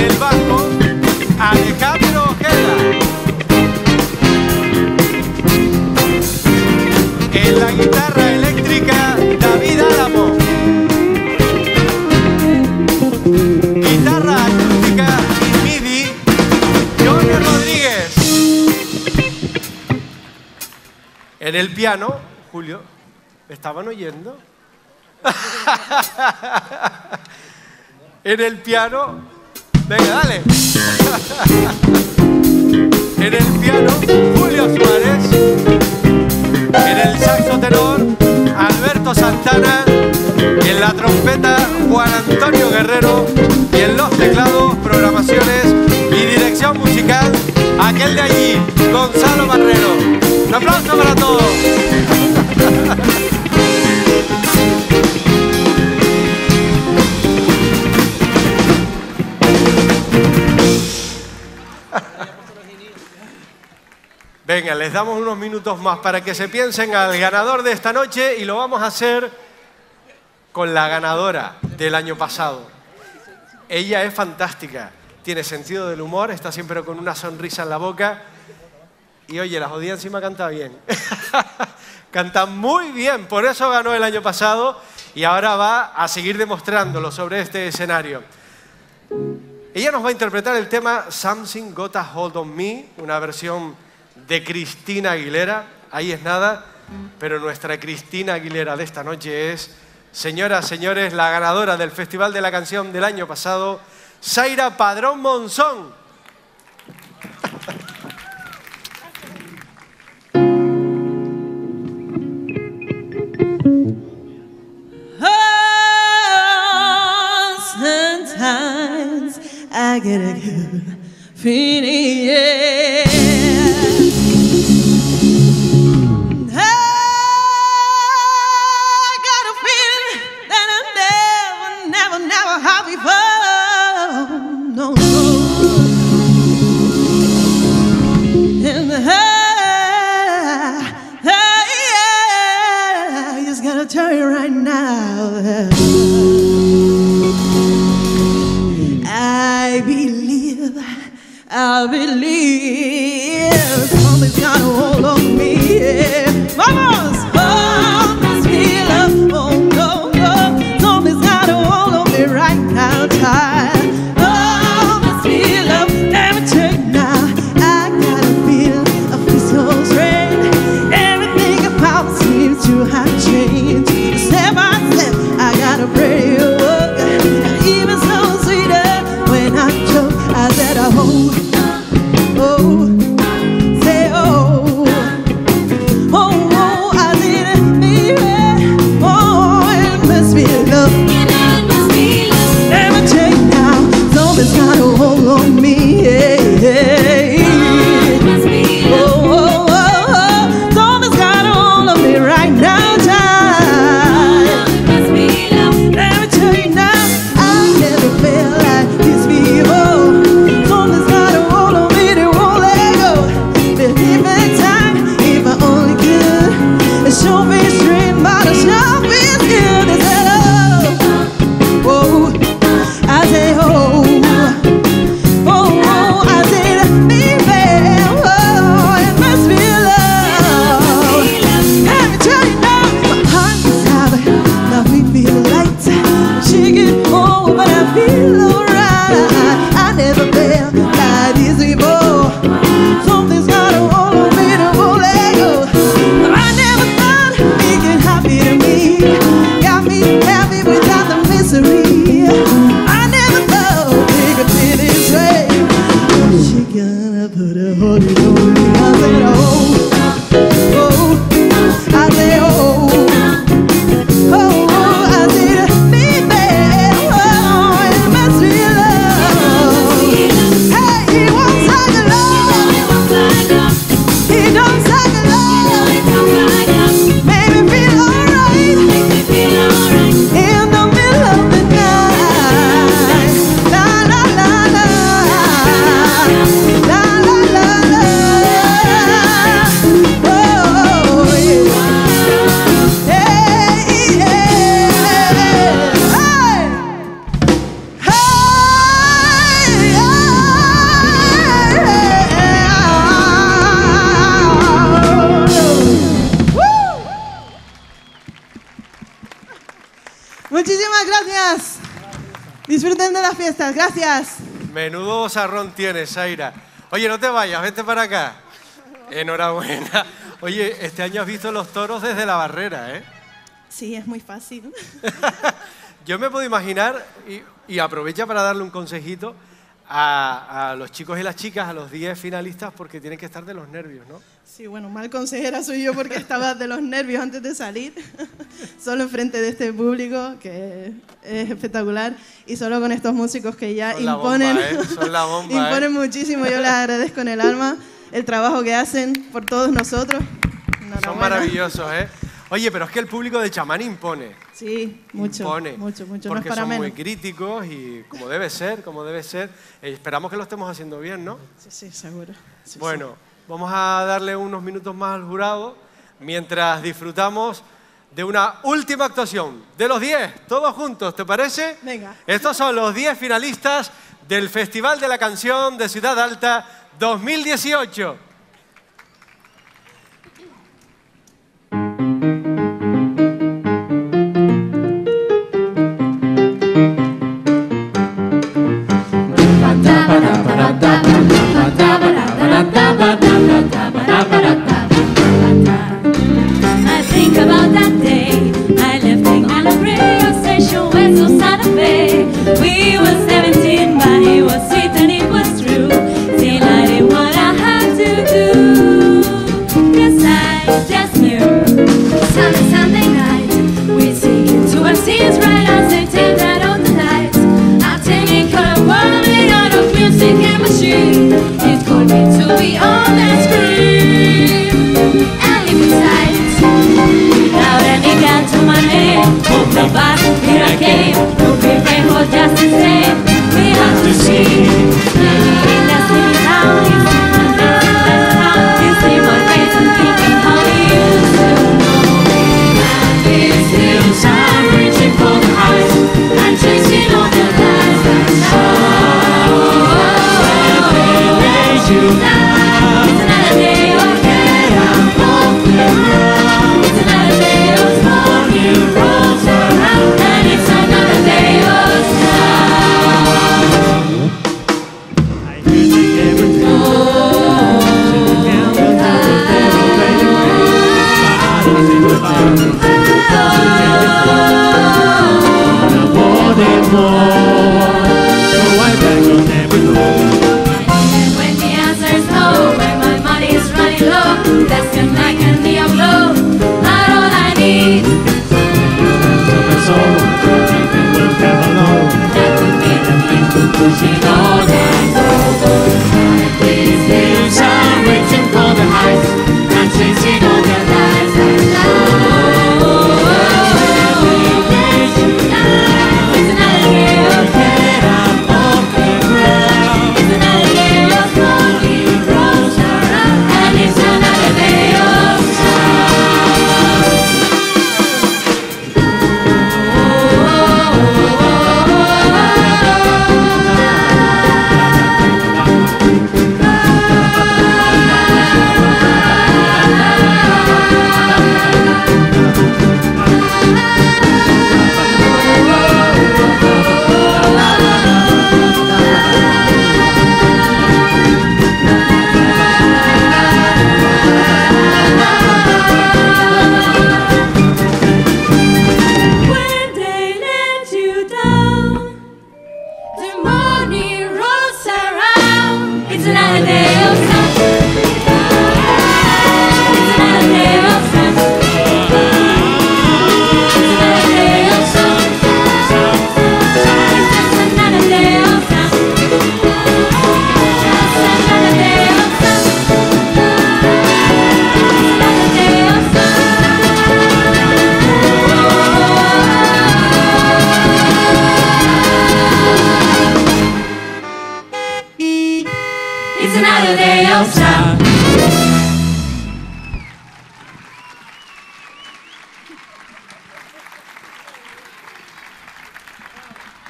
el bajo, Alejandro Ojeda. En la guitarra eléctrica, David Álamo. Guitarra acústica MIDI, Johnny Rodríguez. En el piano, Julio, ¿me estaban oyendo? en el piano, venga, dale. en el piano, Julio Suárez. En el saxo tenor, Alberto Santana. En la trompeta, Juan Antonio Guerrero. Y en los teclados, programaciones y dirección musical, aquel de allí, Gonzalo Barrero. Un aplauso para todos. Venga, les damos unos minutos más para que se piensen al ganador de esta noche y lo vamos a hacer con la ganadora del año pasado. Ella es fantástica, tiene sentido del humor, está siempre con una sonrisa en la boca y oye, la jodida encima canta bien. canta muy bien, por eso ganó el año pasado y ahora va a seguir demostrándolo sobre este escenario. Ella nos va a interpretar el tema Something Got a Hold on Me, una versión de Cristina Aguilera. Ahí es nada, pero nuestra Cristina Aguilera de esta noche es, señoras, señores, la ganadora del Festival de la Canción del año pasado, Zaira Padrón Monzón. I believe something's got a hold on me. Yeah. Vamos! Disfruten de las fiestas. Gracias. Menudo sarrón tienes, Zaira. Oye, no te vayas, vete para acá. Enhorabuena. Oye, este año has visto los toros desde la barrera, ¿eh? Sí, es muy fácil. Yo me puedo imaginar, y, y aprovecha para darle un consejito a, a los chicos y las chicas, a los 10 finalistas, porque tienen que estar de los nervios, ¿no? Sí, bueno, mal consejera soy yo porque estaba de los nervios antes de salir, solo enfrente de este público que es espectacular y solo con estos músicos que ya Son la imponen, bomba, ¿eh? Son la bomba, ¿eh? imponen muchísimo. Yo les agradezco en el alma el trabajo que hacen por todos nosotros. Son maravillosos, ¿eh? Oye, pero es que el público de chamán impone. Sí, mucho, impone, mucho, mucho. No es Porque para son menos. muy críticos y como debe ser, como debe ser. Eh, esperamos que lo estemos haciendo bien, ¿no? Sí, sí, seguro. Sí, bueno, vamos a darle unos minutos más al jurado mientras disfrutamos de una última actuación. De los 10, todos juntos, ¿te parece? Venga. Estos son los 10 finalistas del Festival de la Canción de Ciudad Alta 2018. Laura Nica to my name. From the back, here I came to prepare for. santo de nós.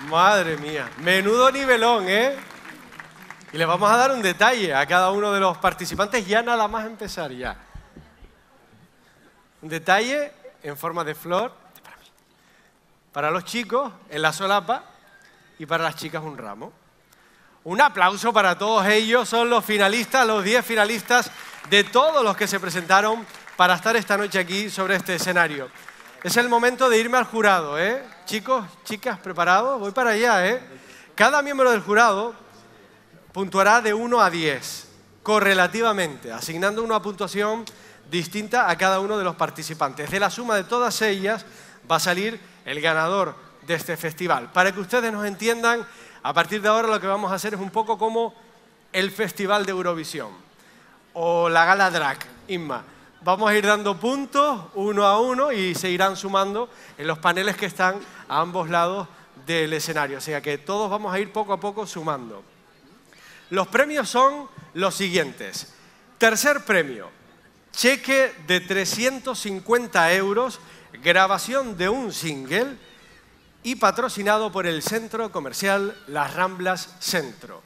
Madre mía, menudo nivelón, ¿eh? Y les vamos a dar un detalle a cada uno de los participantes ya nada más empezar ya. Un detalle en forma de flor. Para los chicos en la solapa y para las chicas un ramo. Un aplauso para todos ellos, son los finalistas, los 10 finalistas de todos los que se presentaron para estar esta noche aquí sobre este escenario. Es el momento de irme al jurado, ¿eh? Chicos, chicas, ¿preparados? Voy para allá, ¿eh? Cada miembro del jurado puntuará de 1 a 10, correlativamente, asignando una puntuación distinta a cada uno de los participantes. De la suma de todas ellas va a salir el ganador de este festival. Para que ustedes nos entiendan, a partir de ahora lo que vamos a hacer es un poco como el Festival de Eurovisión o la Gala Drag, Inma. Vamos a ir dando puntos uno a uno y se irán sumando en los paneles que están a ambos lados del escenario. O sea que todos vamos a ir poco a poco sumando. Los premios son los siguientes. Tercer premio, cheque de 350 euros, grabación de un single y patrocinado por el Centro Comercial Las Ramblas Centro.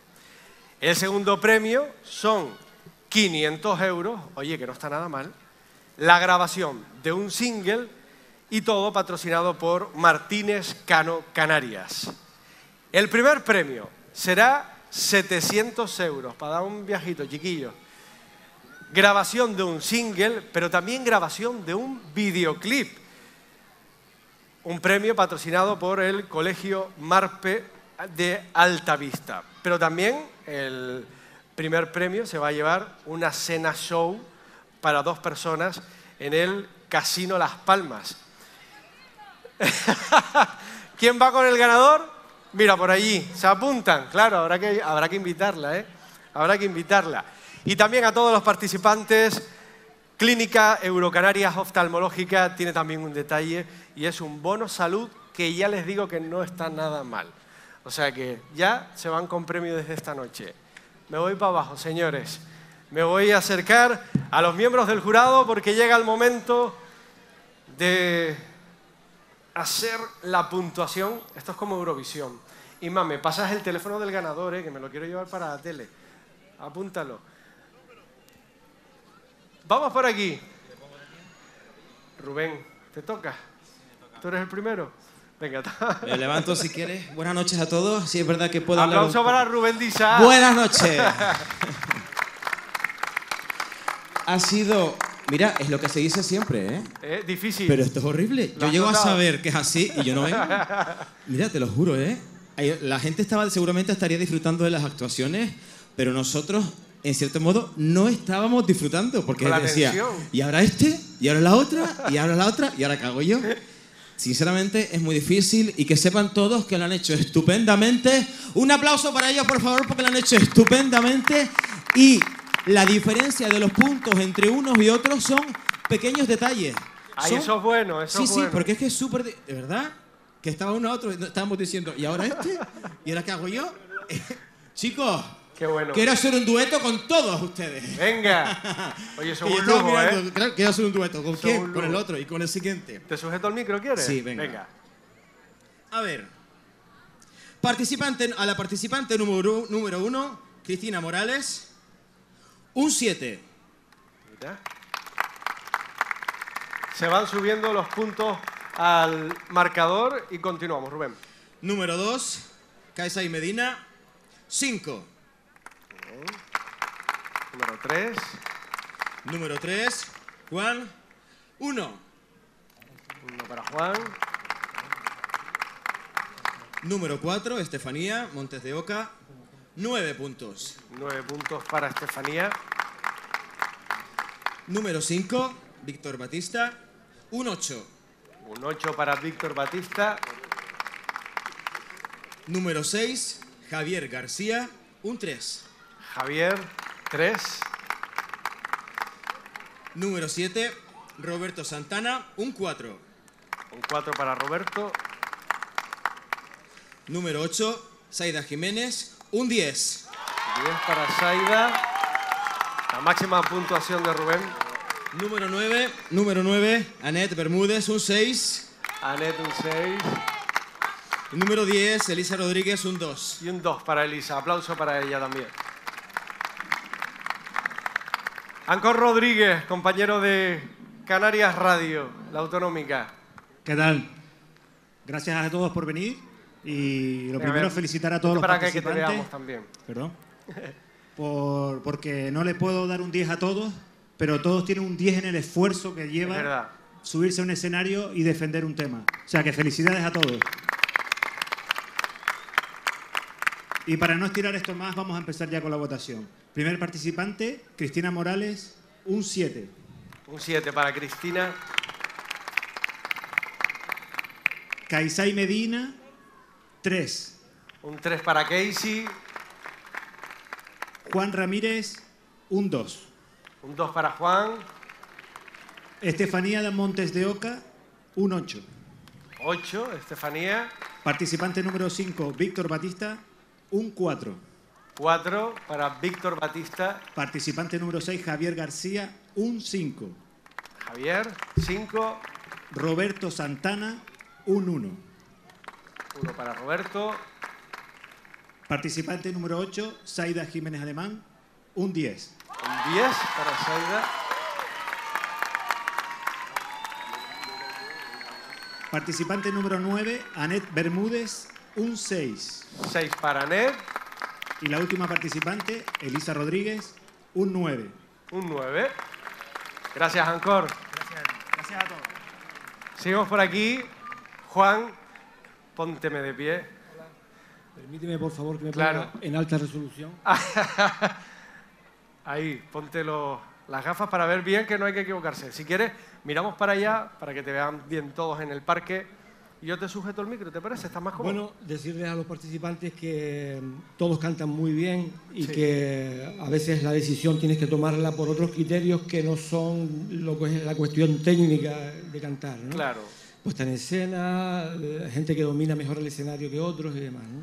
El segundo premio son 500 euros, oye, que no está nada mal, la grabación de un single y todo patrocinado por Martínez Cano Canarias. El primer premio será 700 euros para dar un viajito, chiquillo. Grabación de un single, pero también grabación de un videoclip. Un premio patrocinado por el Colegio Marpe de Altavista. Pero también el primer premio se va a llevar una cena show para dos personas en el Casino Las Palmas. ¿Quién va con el ganador? Mira, por allí, se apuntan, claro, habrá que, habrá que invitarla, ¿eh? Habrá que invitarla. Y también a todos los participantes, Clínica Eurocanarias Oftalmológica tiene también un detalle y es un bono salud que ya les digo que no está nada mal. O sea que ya se van con premio desde esta noche. Me voy para abajo, señores. Me voy a acercar a los miembros del jurado porque llega el momento de hacer la puntuación. Esto es como Eurovisión. Inma, me pasas el teléfono del ganador, eh, que me lo quiero llevar para la tele. Apúntalo. Vamos por aquí. Rubén, ¿te toca? ¿Tú eres el primero? Venga. Me levanto si quieres. Buenas noches a todos. Sí, es verdad que puedo hablar. Aplauso para Rubén Disa. Buenas noches. Ha sido. Mira, es lo que se dice siempre, ¿eh? Eh, difícil. Pero esto es horrible. Yo llego a saber que es así y yo no vengo. Mira, te lo juro, ¿eh? La gente estaba, seguramente estaría disfrutando de las actuaciones, pero nosotros, en cierto modo, no estábamos disfrutando porque la decía, tensión. y ahora este, y ahora la otra, y ahora la otra, y ahora cago yo. Sinceramente es muy difícil y que sepan todos que lo han hecho estupendamente. Un aplauso para ellos, por favor, porque lo han hecho estupendamente. Y la diferencia de los puntos entre unos y otros son pequeños detalles. Ay, Son- eso es bueno, eso sí, es sí, bueno. porque es que es súper... De, de verdad, que estaba uno a otro, estábamos diciendo, ¿y ahora este? ¿Y ahora qué hago yo? Chicos, Qué bueno. quiero hacer un dueto con todos ustedes. Venga. Oye, eso es un lujo, ¿eh? claro, quiero hacer un dueto. ¿Con quién? Con el otro y con el siguiente. ¿Te sujeto el micro, quieres? Sí, venga. Venga. A ver. Participante, a la participante número, número uno, Cristina Morales. Un 7. Mira. Se van subiendo los puntos al marcador y continuamos, Rubén. Número 2, Kaisa y Medina. 5. Número 3. Número 3, Juan. 1. Uno para Juan. Número 4, Estefanía Montes de Oca. 9 puntos. 9 puntos para Estefanía. Número 5, Víctor Batista. Un 8. Un 8 para Víctor Batista. Número 6, Javier García. Un 3. Javier, 3. Número 7, Roberto Santana. Un 4. Un 4 para Roberto. Número 8, Saida Jiménez. Un 10. 10 para Saida. La máxima puntuación de Rubén. Número 9, número 9, Anet Bermúdez. Un 6. Anet, un 6. Número 10, Elisa Rodríguez. Un 2. Y un 2 para Elisa. Aplauso para ella también. Ancor Rodríguez, compañero de Canarias Radio, la autonómica. ¿Qué tal? Gracias a todos por venir Y lo Venga, primero, felicitar a todos los para acá que te participantes. veamos también. Perdón. Por- porque no le puedo dar un 10 a todos, pero todos tienen un 10 en el esfuerzo que lleva Es subirse a un escenario y defender un tema. O sea que felicidades a todos. Y para no estirar esto más, vamos a empezar ya con la votación. Primer participante, Cristina Morales, un 7. Un 7 para Cristina. Kaisai Medina, 3. Un 3 para Casey. Juan Ramírez, un 2. Un 2 para Juan. Estefanía de Montes de Oca, un 8. 8, Estefanía. Participante número 5, Víctor Batista, un 4. 4 para Víctor Batista. Participante número 6, Javier García, un 5. Javier. 5. Roberto Santana, un 1. 1 para Roberto. Participante número 8, Saida Jiménez Alemán, un 10. Un 10 para Saida. Participante número 9, Anet Bermúdez, un 6. 6 para Ned. Y la última participante, Elisa Rodríguez, un 9. Un 9. Gracias, Ancor. Gracias a todos. Seguimos por aquí. Juan, pónteme de pie. Permíteme, por favor, que me Claro. ponga en alta resolución. Ahí, ponte los- las gafas para ver bien que no hay que equivocarse. Si quieres, miramos para allá para que te vean bien todos en el parque. Yo te sujeto el micro, ¿te parece? ¿Estás más cómodo? Bueno, decirles a los participantes que mm, todos cantan muy bien y Sí. que a veces la decisión tienes que tomarla por otros criterios que no son lo que es la cuestión técnica de cantar. ¿no? Claro. Puesta en escena, eh, gente que domina mejor el escenario que otros y demás. ¿no?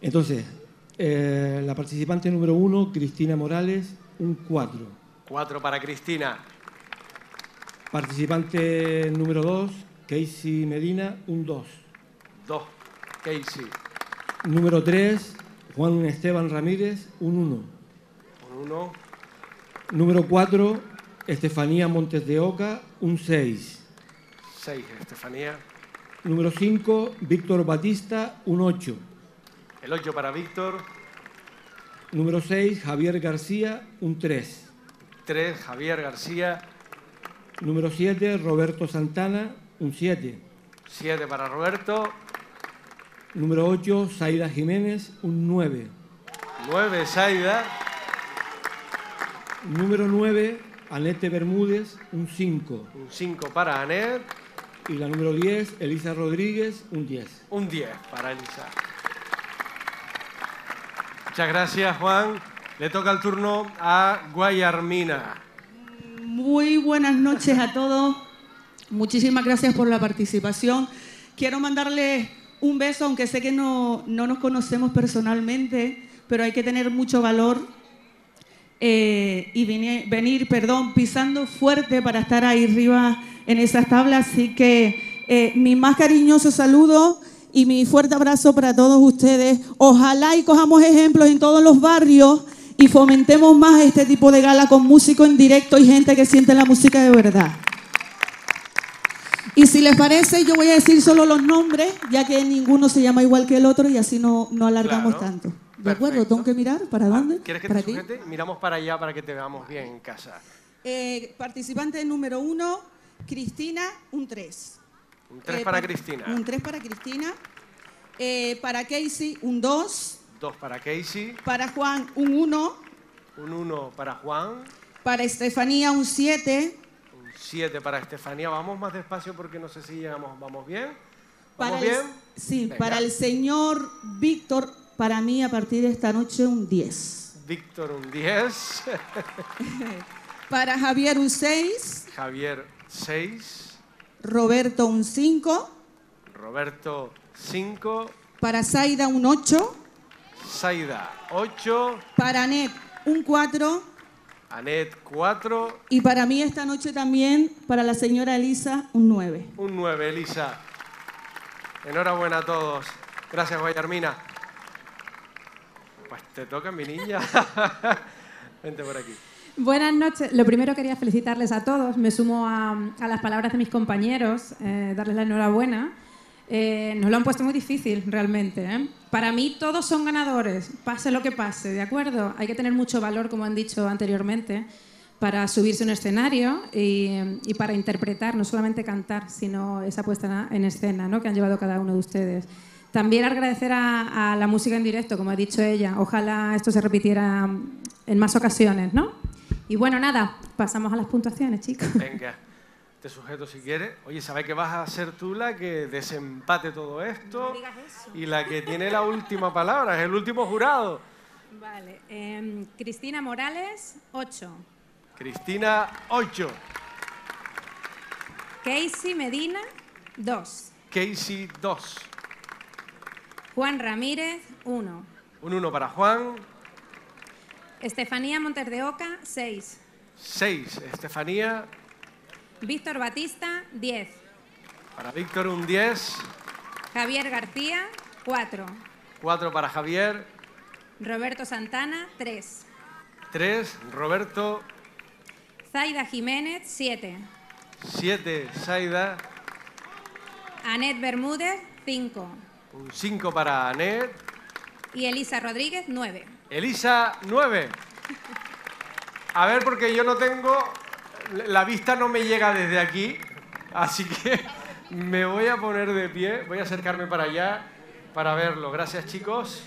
Entonces, eh, la participante número uno, Cristina Morales, un 4. 4 para Cristina. Participante número 2, Casey Medina, un 2. 2. Casey. Número 3, Juan Esteban Ramírez, un 1. Un 1. Número 4, Estefanía Montes de Oca, un 6. 6, Estefanía. Número 5, Víctor Batista, un 8. El 8 para Víctor. Número 6, Javier García, un 3. 3, Javier García. Número 7, Roberto Santana, un 7. 7 para Roberto. Número 8, Zaida Jiménez, un 9. 9, Saida. Número 9, Anete Bermúdez, un 5. Un 5 para Anet. Y la número 10, Elisa Rodríguez, un 10. Un 10 para Elisa. Muchas gracias, Juan. Le toca el turno a Guayarmina. Muy buenas noches a todos. Muchísimas gracias por la participación. Quiero mandarles un beso, aunque sé que no, no nos conocemos personalmente, pero hay que tener mucho valor eh, y venir, perdón, pisando fuerte para estar ahí arriba en esas tablas. Así que eh, mi más cariñoso saludo y mi fuerte abrazo para todos ustedes. Ojalá y cojamos ejemplos en todos los barrios y fomentemos más este tipo de gala con músicos en directo y gente que siente la música de verdad. Y si les parece, yo voy a decir solo los nombres, ya que ninguno se llama igual que el otro y así no, no alargamos Claro. tanto. ¿De acuerdo? ¿Tengo que mirar? ¿Para dónde? ¿Quieres que ¿Para te sujete? Miramos para allá para que te veamos bien en casa. Eh, participante número uno, Cristina, un 3. Un 3 para Cristina. Un 3 para Cristina. Eh, para Casey, un 2. 2 para Casey. Para Juan, un 1. Un 1 para Juan. Para Estefanía, un 7. Un 7 para Estefanía. Vamos más despacio porque no sé si llegamos. ¿Vamos bien? Para ¿Vamos el- bien? sí, Venga. para el señor Víctor, para mí a partir de esta noche un 10. Víctor un 10. Para Javier, un 6. Javier 6. Roberto, un 5. Roberto 5. Para Zaida, un 8. Saida 8. Para Anet, un 4. Anet 4. Y para mí esta noche también, para la señora Elisa, un 9. Un 9, Elisa. Enhorabuena a todos. Gracias, Guayarmina. Pues te toca, mi niña. Vente por aquí. Buenas noches. Lo primero quería felicitarles a todos. Me sumo a, a las palabras de mis compañeros, eh, darles la enhorabuena. Eh, nos lo han puesto muy difícil, realmente. ¿eh? Para mí todos son ganadores, pase lo que pase, ¿de acuerdo? Hay que tener mucho valor, como han dicho anteriormente, para subirse a un escenario y, y para interpretar, no solamente cantar, sino esa puesta en escena ¿no? que han llevado cada uno de ustedes. También agradecer a, a la música en directo, como ha dicho ella. Ojalá esto se repitiera en más ocasiones, ¿no? Y bueno, nada, pasamos a las puntuaciones, chicos. Venga, te sujeto si quieres. Oye, ¿sabes que vas a ser tú la que desempate todo esto? Y la que tiene la última palabra, es el último jurado. Vale, em, Cristina Morales, 8. Cristina, 8. Casey Medina, 2. Casey, 2. Juan Ramírez, 1. Un 1 para Juan, Estefanía Montes de Oca, 6. 6. Estefanía, Víctor Batista, 10. para Víctor, un 10. Javier García, 4. 4 para Javier, Roberto Santana, 3. 3. Roberto, Zaida Jiménez, 7. 7. Saida, Anet Bermúdez, 5. un 5 para Anet. Y Elisa Rodríguez, 9. Elisa, 9. A ver, porque yo no tengo. La vista no me llega desde aquí, así que me voy a poner de pie, voy a acercarme para allá para verlo. Gracias, chicos.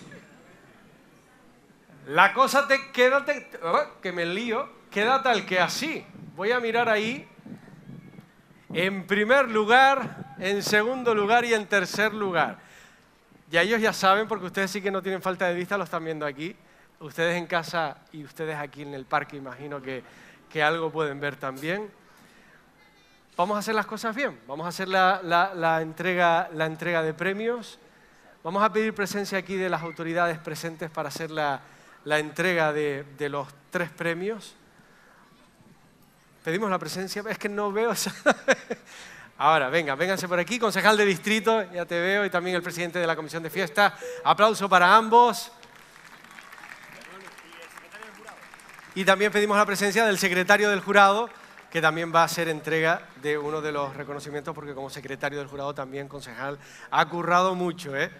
La cosa te quédate, oh, que me lío, queda tal que así. Voy a mirar ahí. En primer lugar, en segundo lugar y en tercer lugar. Ya ellos ya saben, porque ustedes sí que no tienen falta de vista, lo están viendo aquí. Ustedes en casa y ustedes aquí en el parque, imagino que, que algo pueden ver también. Vamos a hacer las cosas bien. Vamos a hacer la, la- la entrega, la entrega de premios. Vamos a pedir presencia aquí de las autoridades presentes para hacer la, la entrega de, de los tres premios. Pedimos la presencia, es que no veo. Ahora, venga, vénganse por aquí, concejal de distrito, ya te veo, y también el presidente de la comisión de fiesta. Aplauso para ambos. Y también pedimos la presencia del secretario del jurado, que también va a hacer entrega de uno de los reconocimientos, porque como secretario del jurado también, concejal, ha currado mucho, ¿eh?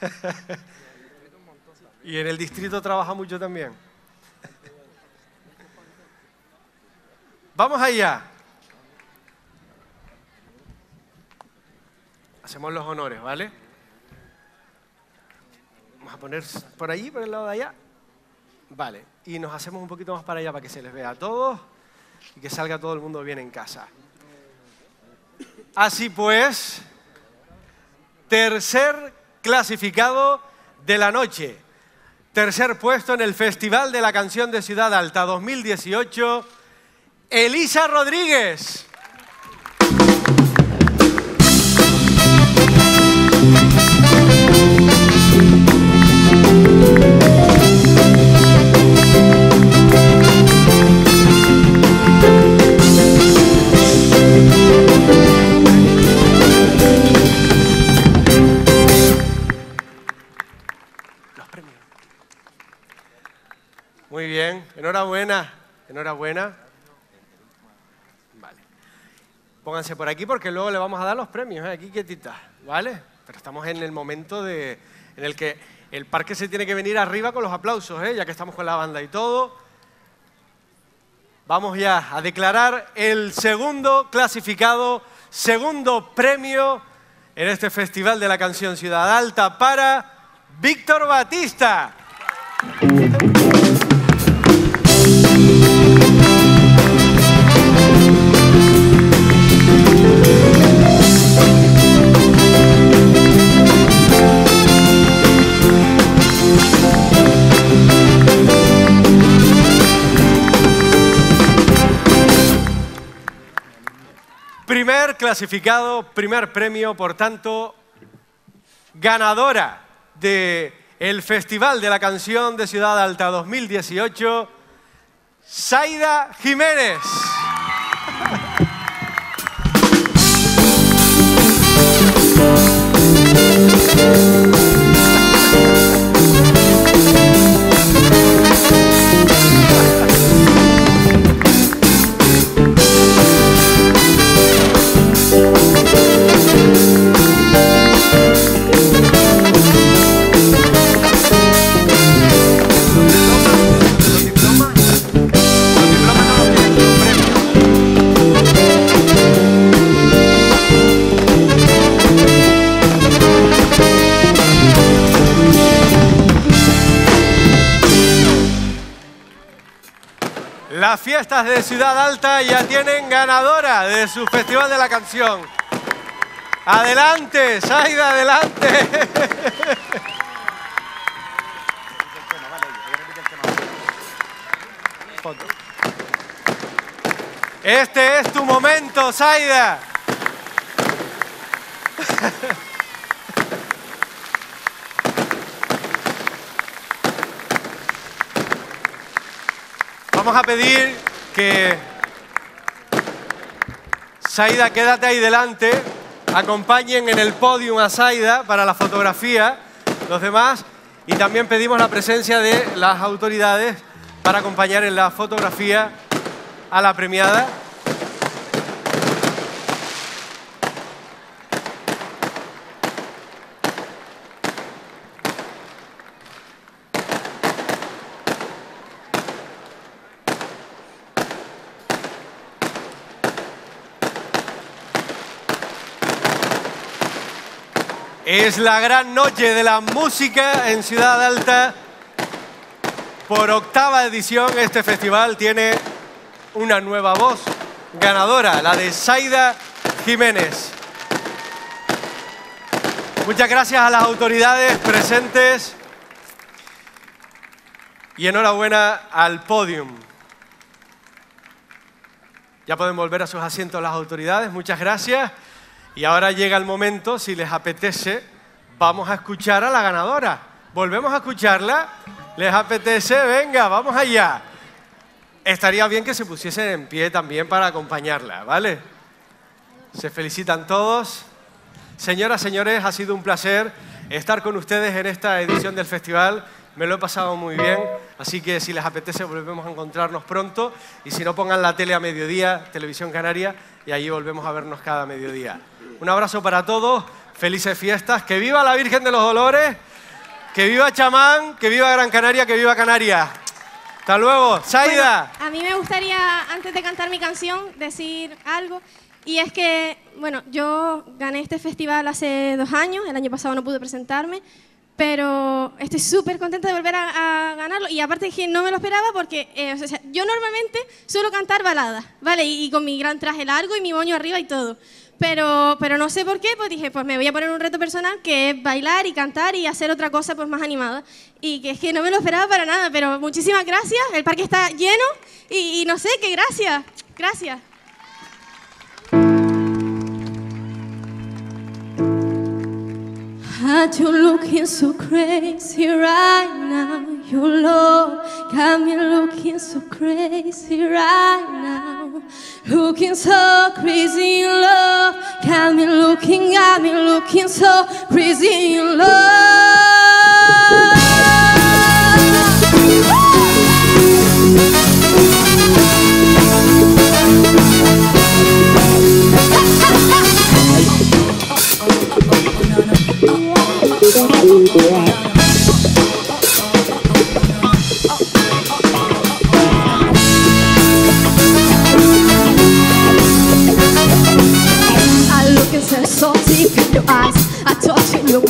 y en el distrito trabaja mucho también. Vamos allá. Hacemos los honores, ¿vale? Vamos a poner por allí, por el lado de allá. Vale, y nos hacemos un poquito más para allá para que se les vea a todos y que salga todo el mundo bien en casa. Así pues, tercer clasificado de la noche. Tercer puesto en el Festival de la Canción de Ciudad Alta 2018, Elisa Rodríguez. Enhorabuena, enhorabuena. Vale. Pónganse por aquí porque luego le vamos a dar los premios, ¿eh? aquí quietitas, ¿vale? Pero estamos en el momento de, en el que el parque se tiene que venir arriba con los aplausos, ¿eh? ya que estamos con la banda y todo. Vamos ya a declarar el segundo clasificado, segundo premio en este Festival de la Canción Ciudad Alta para Víctor Batista. Clasificado, primer premio, por tanto, ganadora de el Festival de la Canción de Ciudad Alta 2018, Zaida Jiménez. Las fiestas de Ciudad Alta ya tienen ganadora de su Festival de la Canción. Adelante, Saida, adelante. Este es tu momento, Saida. Vamos a pedir que Saida, quédate ahí delante. Acompañen en el podium a Saida para la fotografía, los demás. Y también pedimos la presencia de las autoridades para acompañar en la fotografía a la premiada. Es la gran noche de la música en Ciudad Alta. Por octava edición este festival tiene una nueva voz ganadora, la de Saida Jiménez. Muchas gracias a las autoridades presentes y enhorabuena al podium. Ya pueden volver a sus asientos las autoridades, muchas gracias. Y ahora llega el momento, si les apetece, vamos a escuchar a la ganadora. ¿Volvemos a escucharla? ¿Les apetece? Venga, vamos allá. Estaría bien que se pusiesen en pie también para acompañarla, ¿vale? Se felicitan todos. Señoras, señores, ha sido un placer estar con ustedes en esta edición del festival. Me lo he pasado muy bien, así que si les apetece volvemos a encontrarnos pronto y si no pongan la tele a mediodía, Televisión Canaria, y allí volvemos a vernos cada mediodía. Un abrazo para todos, felices fiestas, que viva la Virgen de los Dolores, que viva Chamán, que viva Gran Canaria, que viva Canarias. Hasta luego, Saida. A mí me gustaría, antes de cantar mi canción, decir algo. Y es que, bueno, yo gané este festival hace dos años, el año pasado no pude presentarme, pero estoy súper contenta de volver a, a ganarlo. Y aparte que no me lo esperaba porque eh, o sea, yo normalmente suelo cantar baladas, ¿vale? Y, y con mi gran traje largo y mi moño arriba y todo. Pero, pero no sé por qué, pues dije, pues me voy a poner un reto personal que es bailar y cantar y hacer otra cosa pues más animada. Y que es que no me lo esperaba para nada, pero muchísimas gracias. El parque está lleno y, no sé, qué gracias. Gracias. So crazy right now? Your Lord got me looking so crazy right now. Looking so crazy in love. Got me looking, got me looking so crazy in I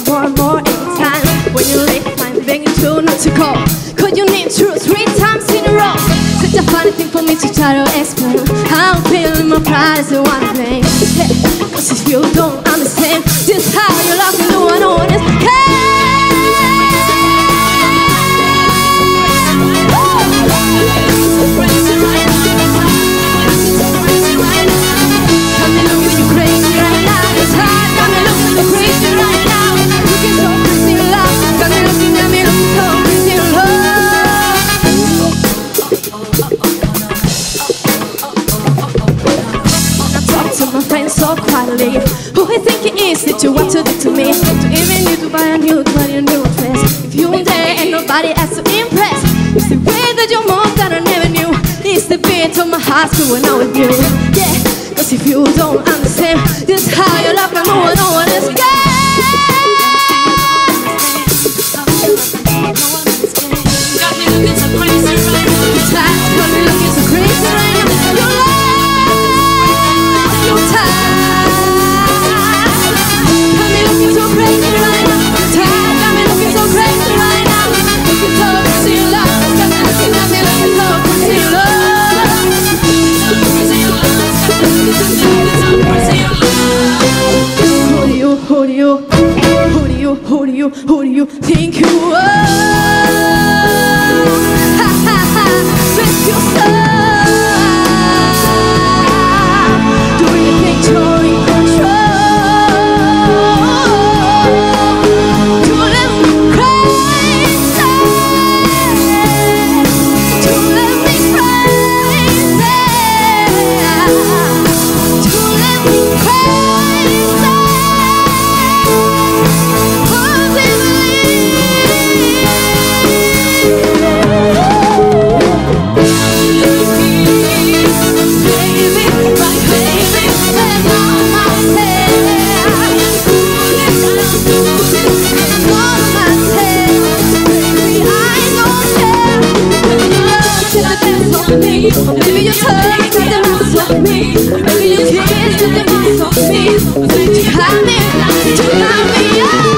touch more time. When you leave, I'm begging you not to go. Could you name true three times in a row? Such a funny thing for me to try to explain. I'm feeling my pride is the one. Yeah, Cause if you don't understand, this how you love me, of my heart going out with you. Yeah, cause if you don't understand, this how you love me more, no one else Got me looking so crazy right now. Got me looking so crazy right now. who do you think you are? Mas eu te amei, eu te amei, eu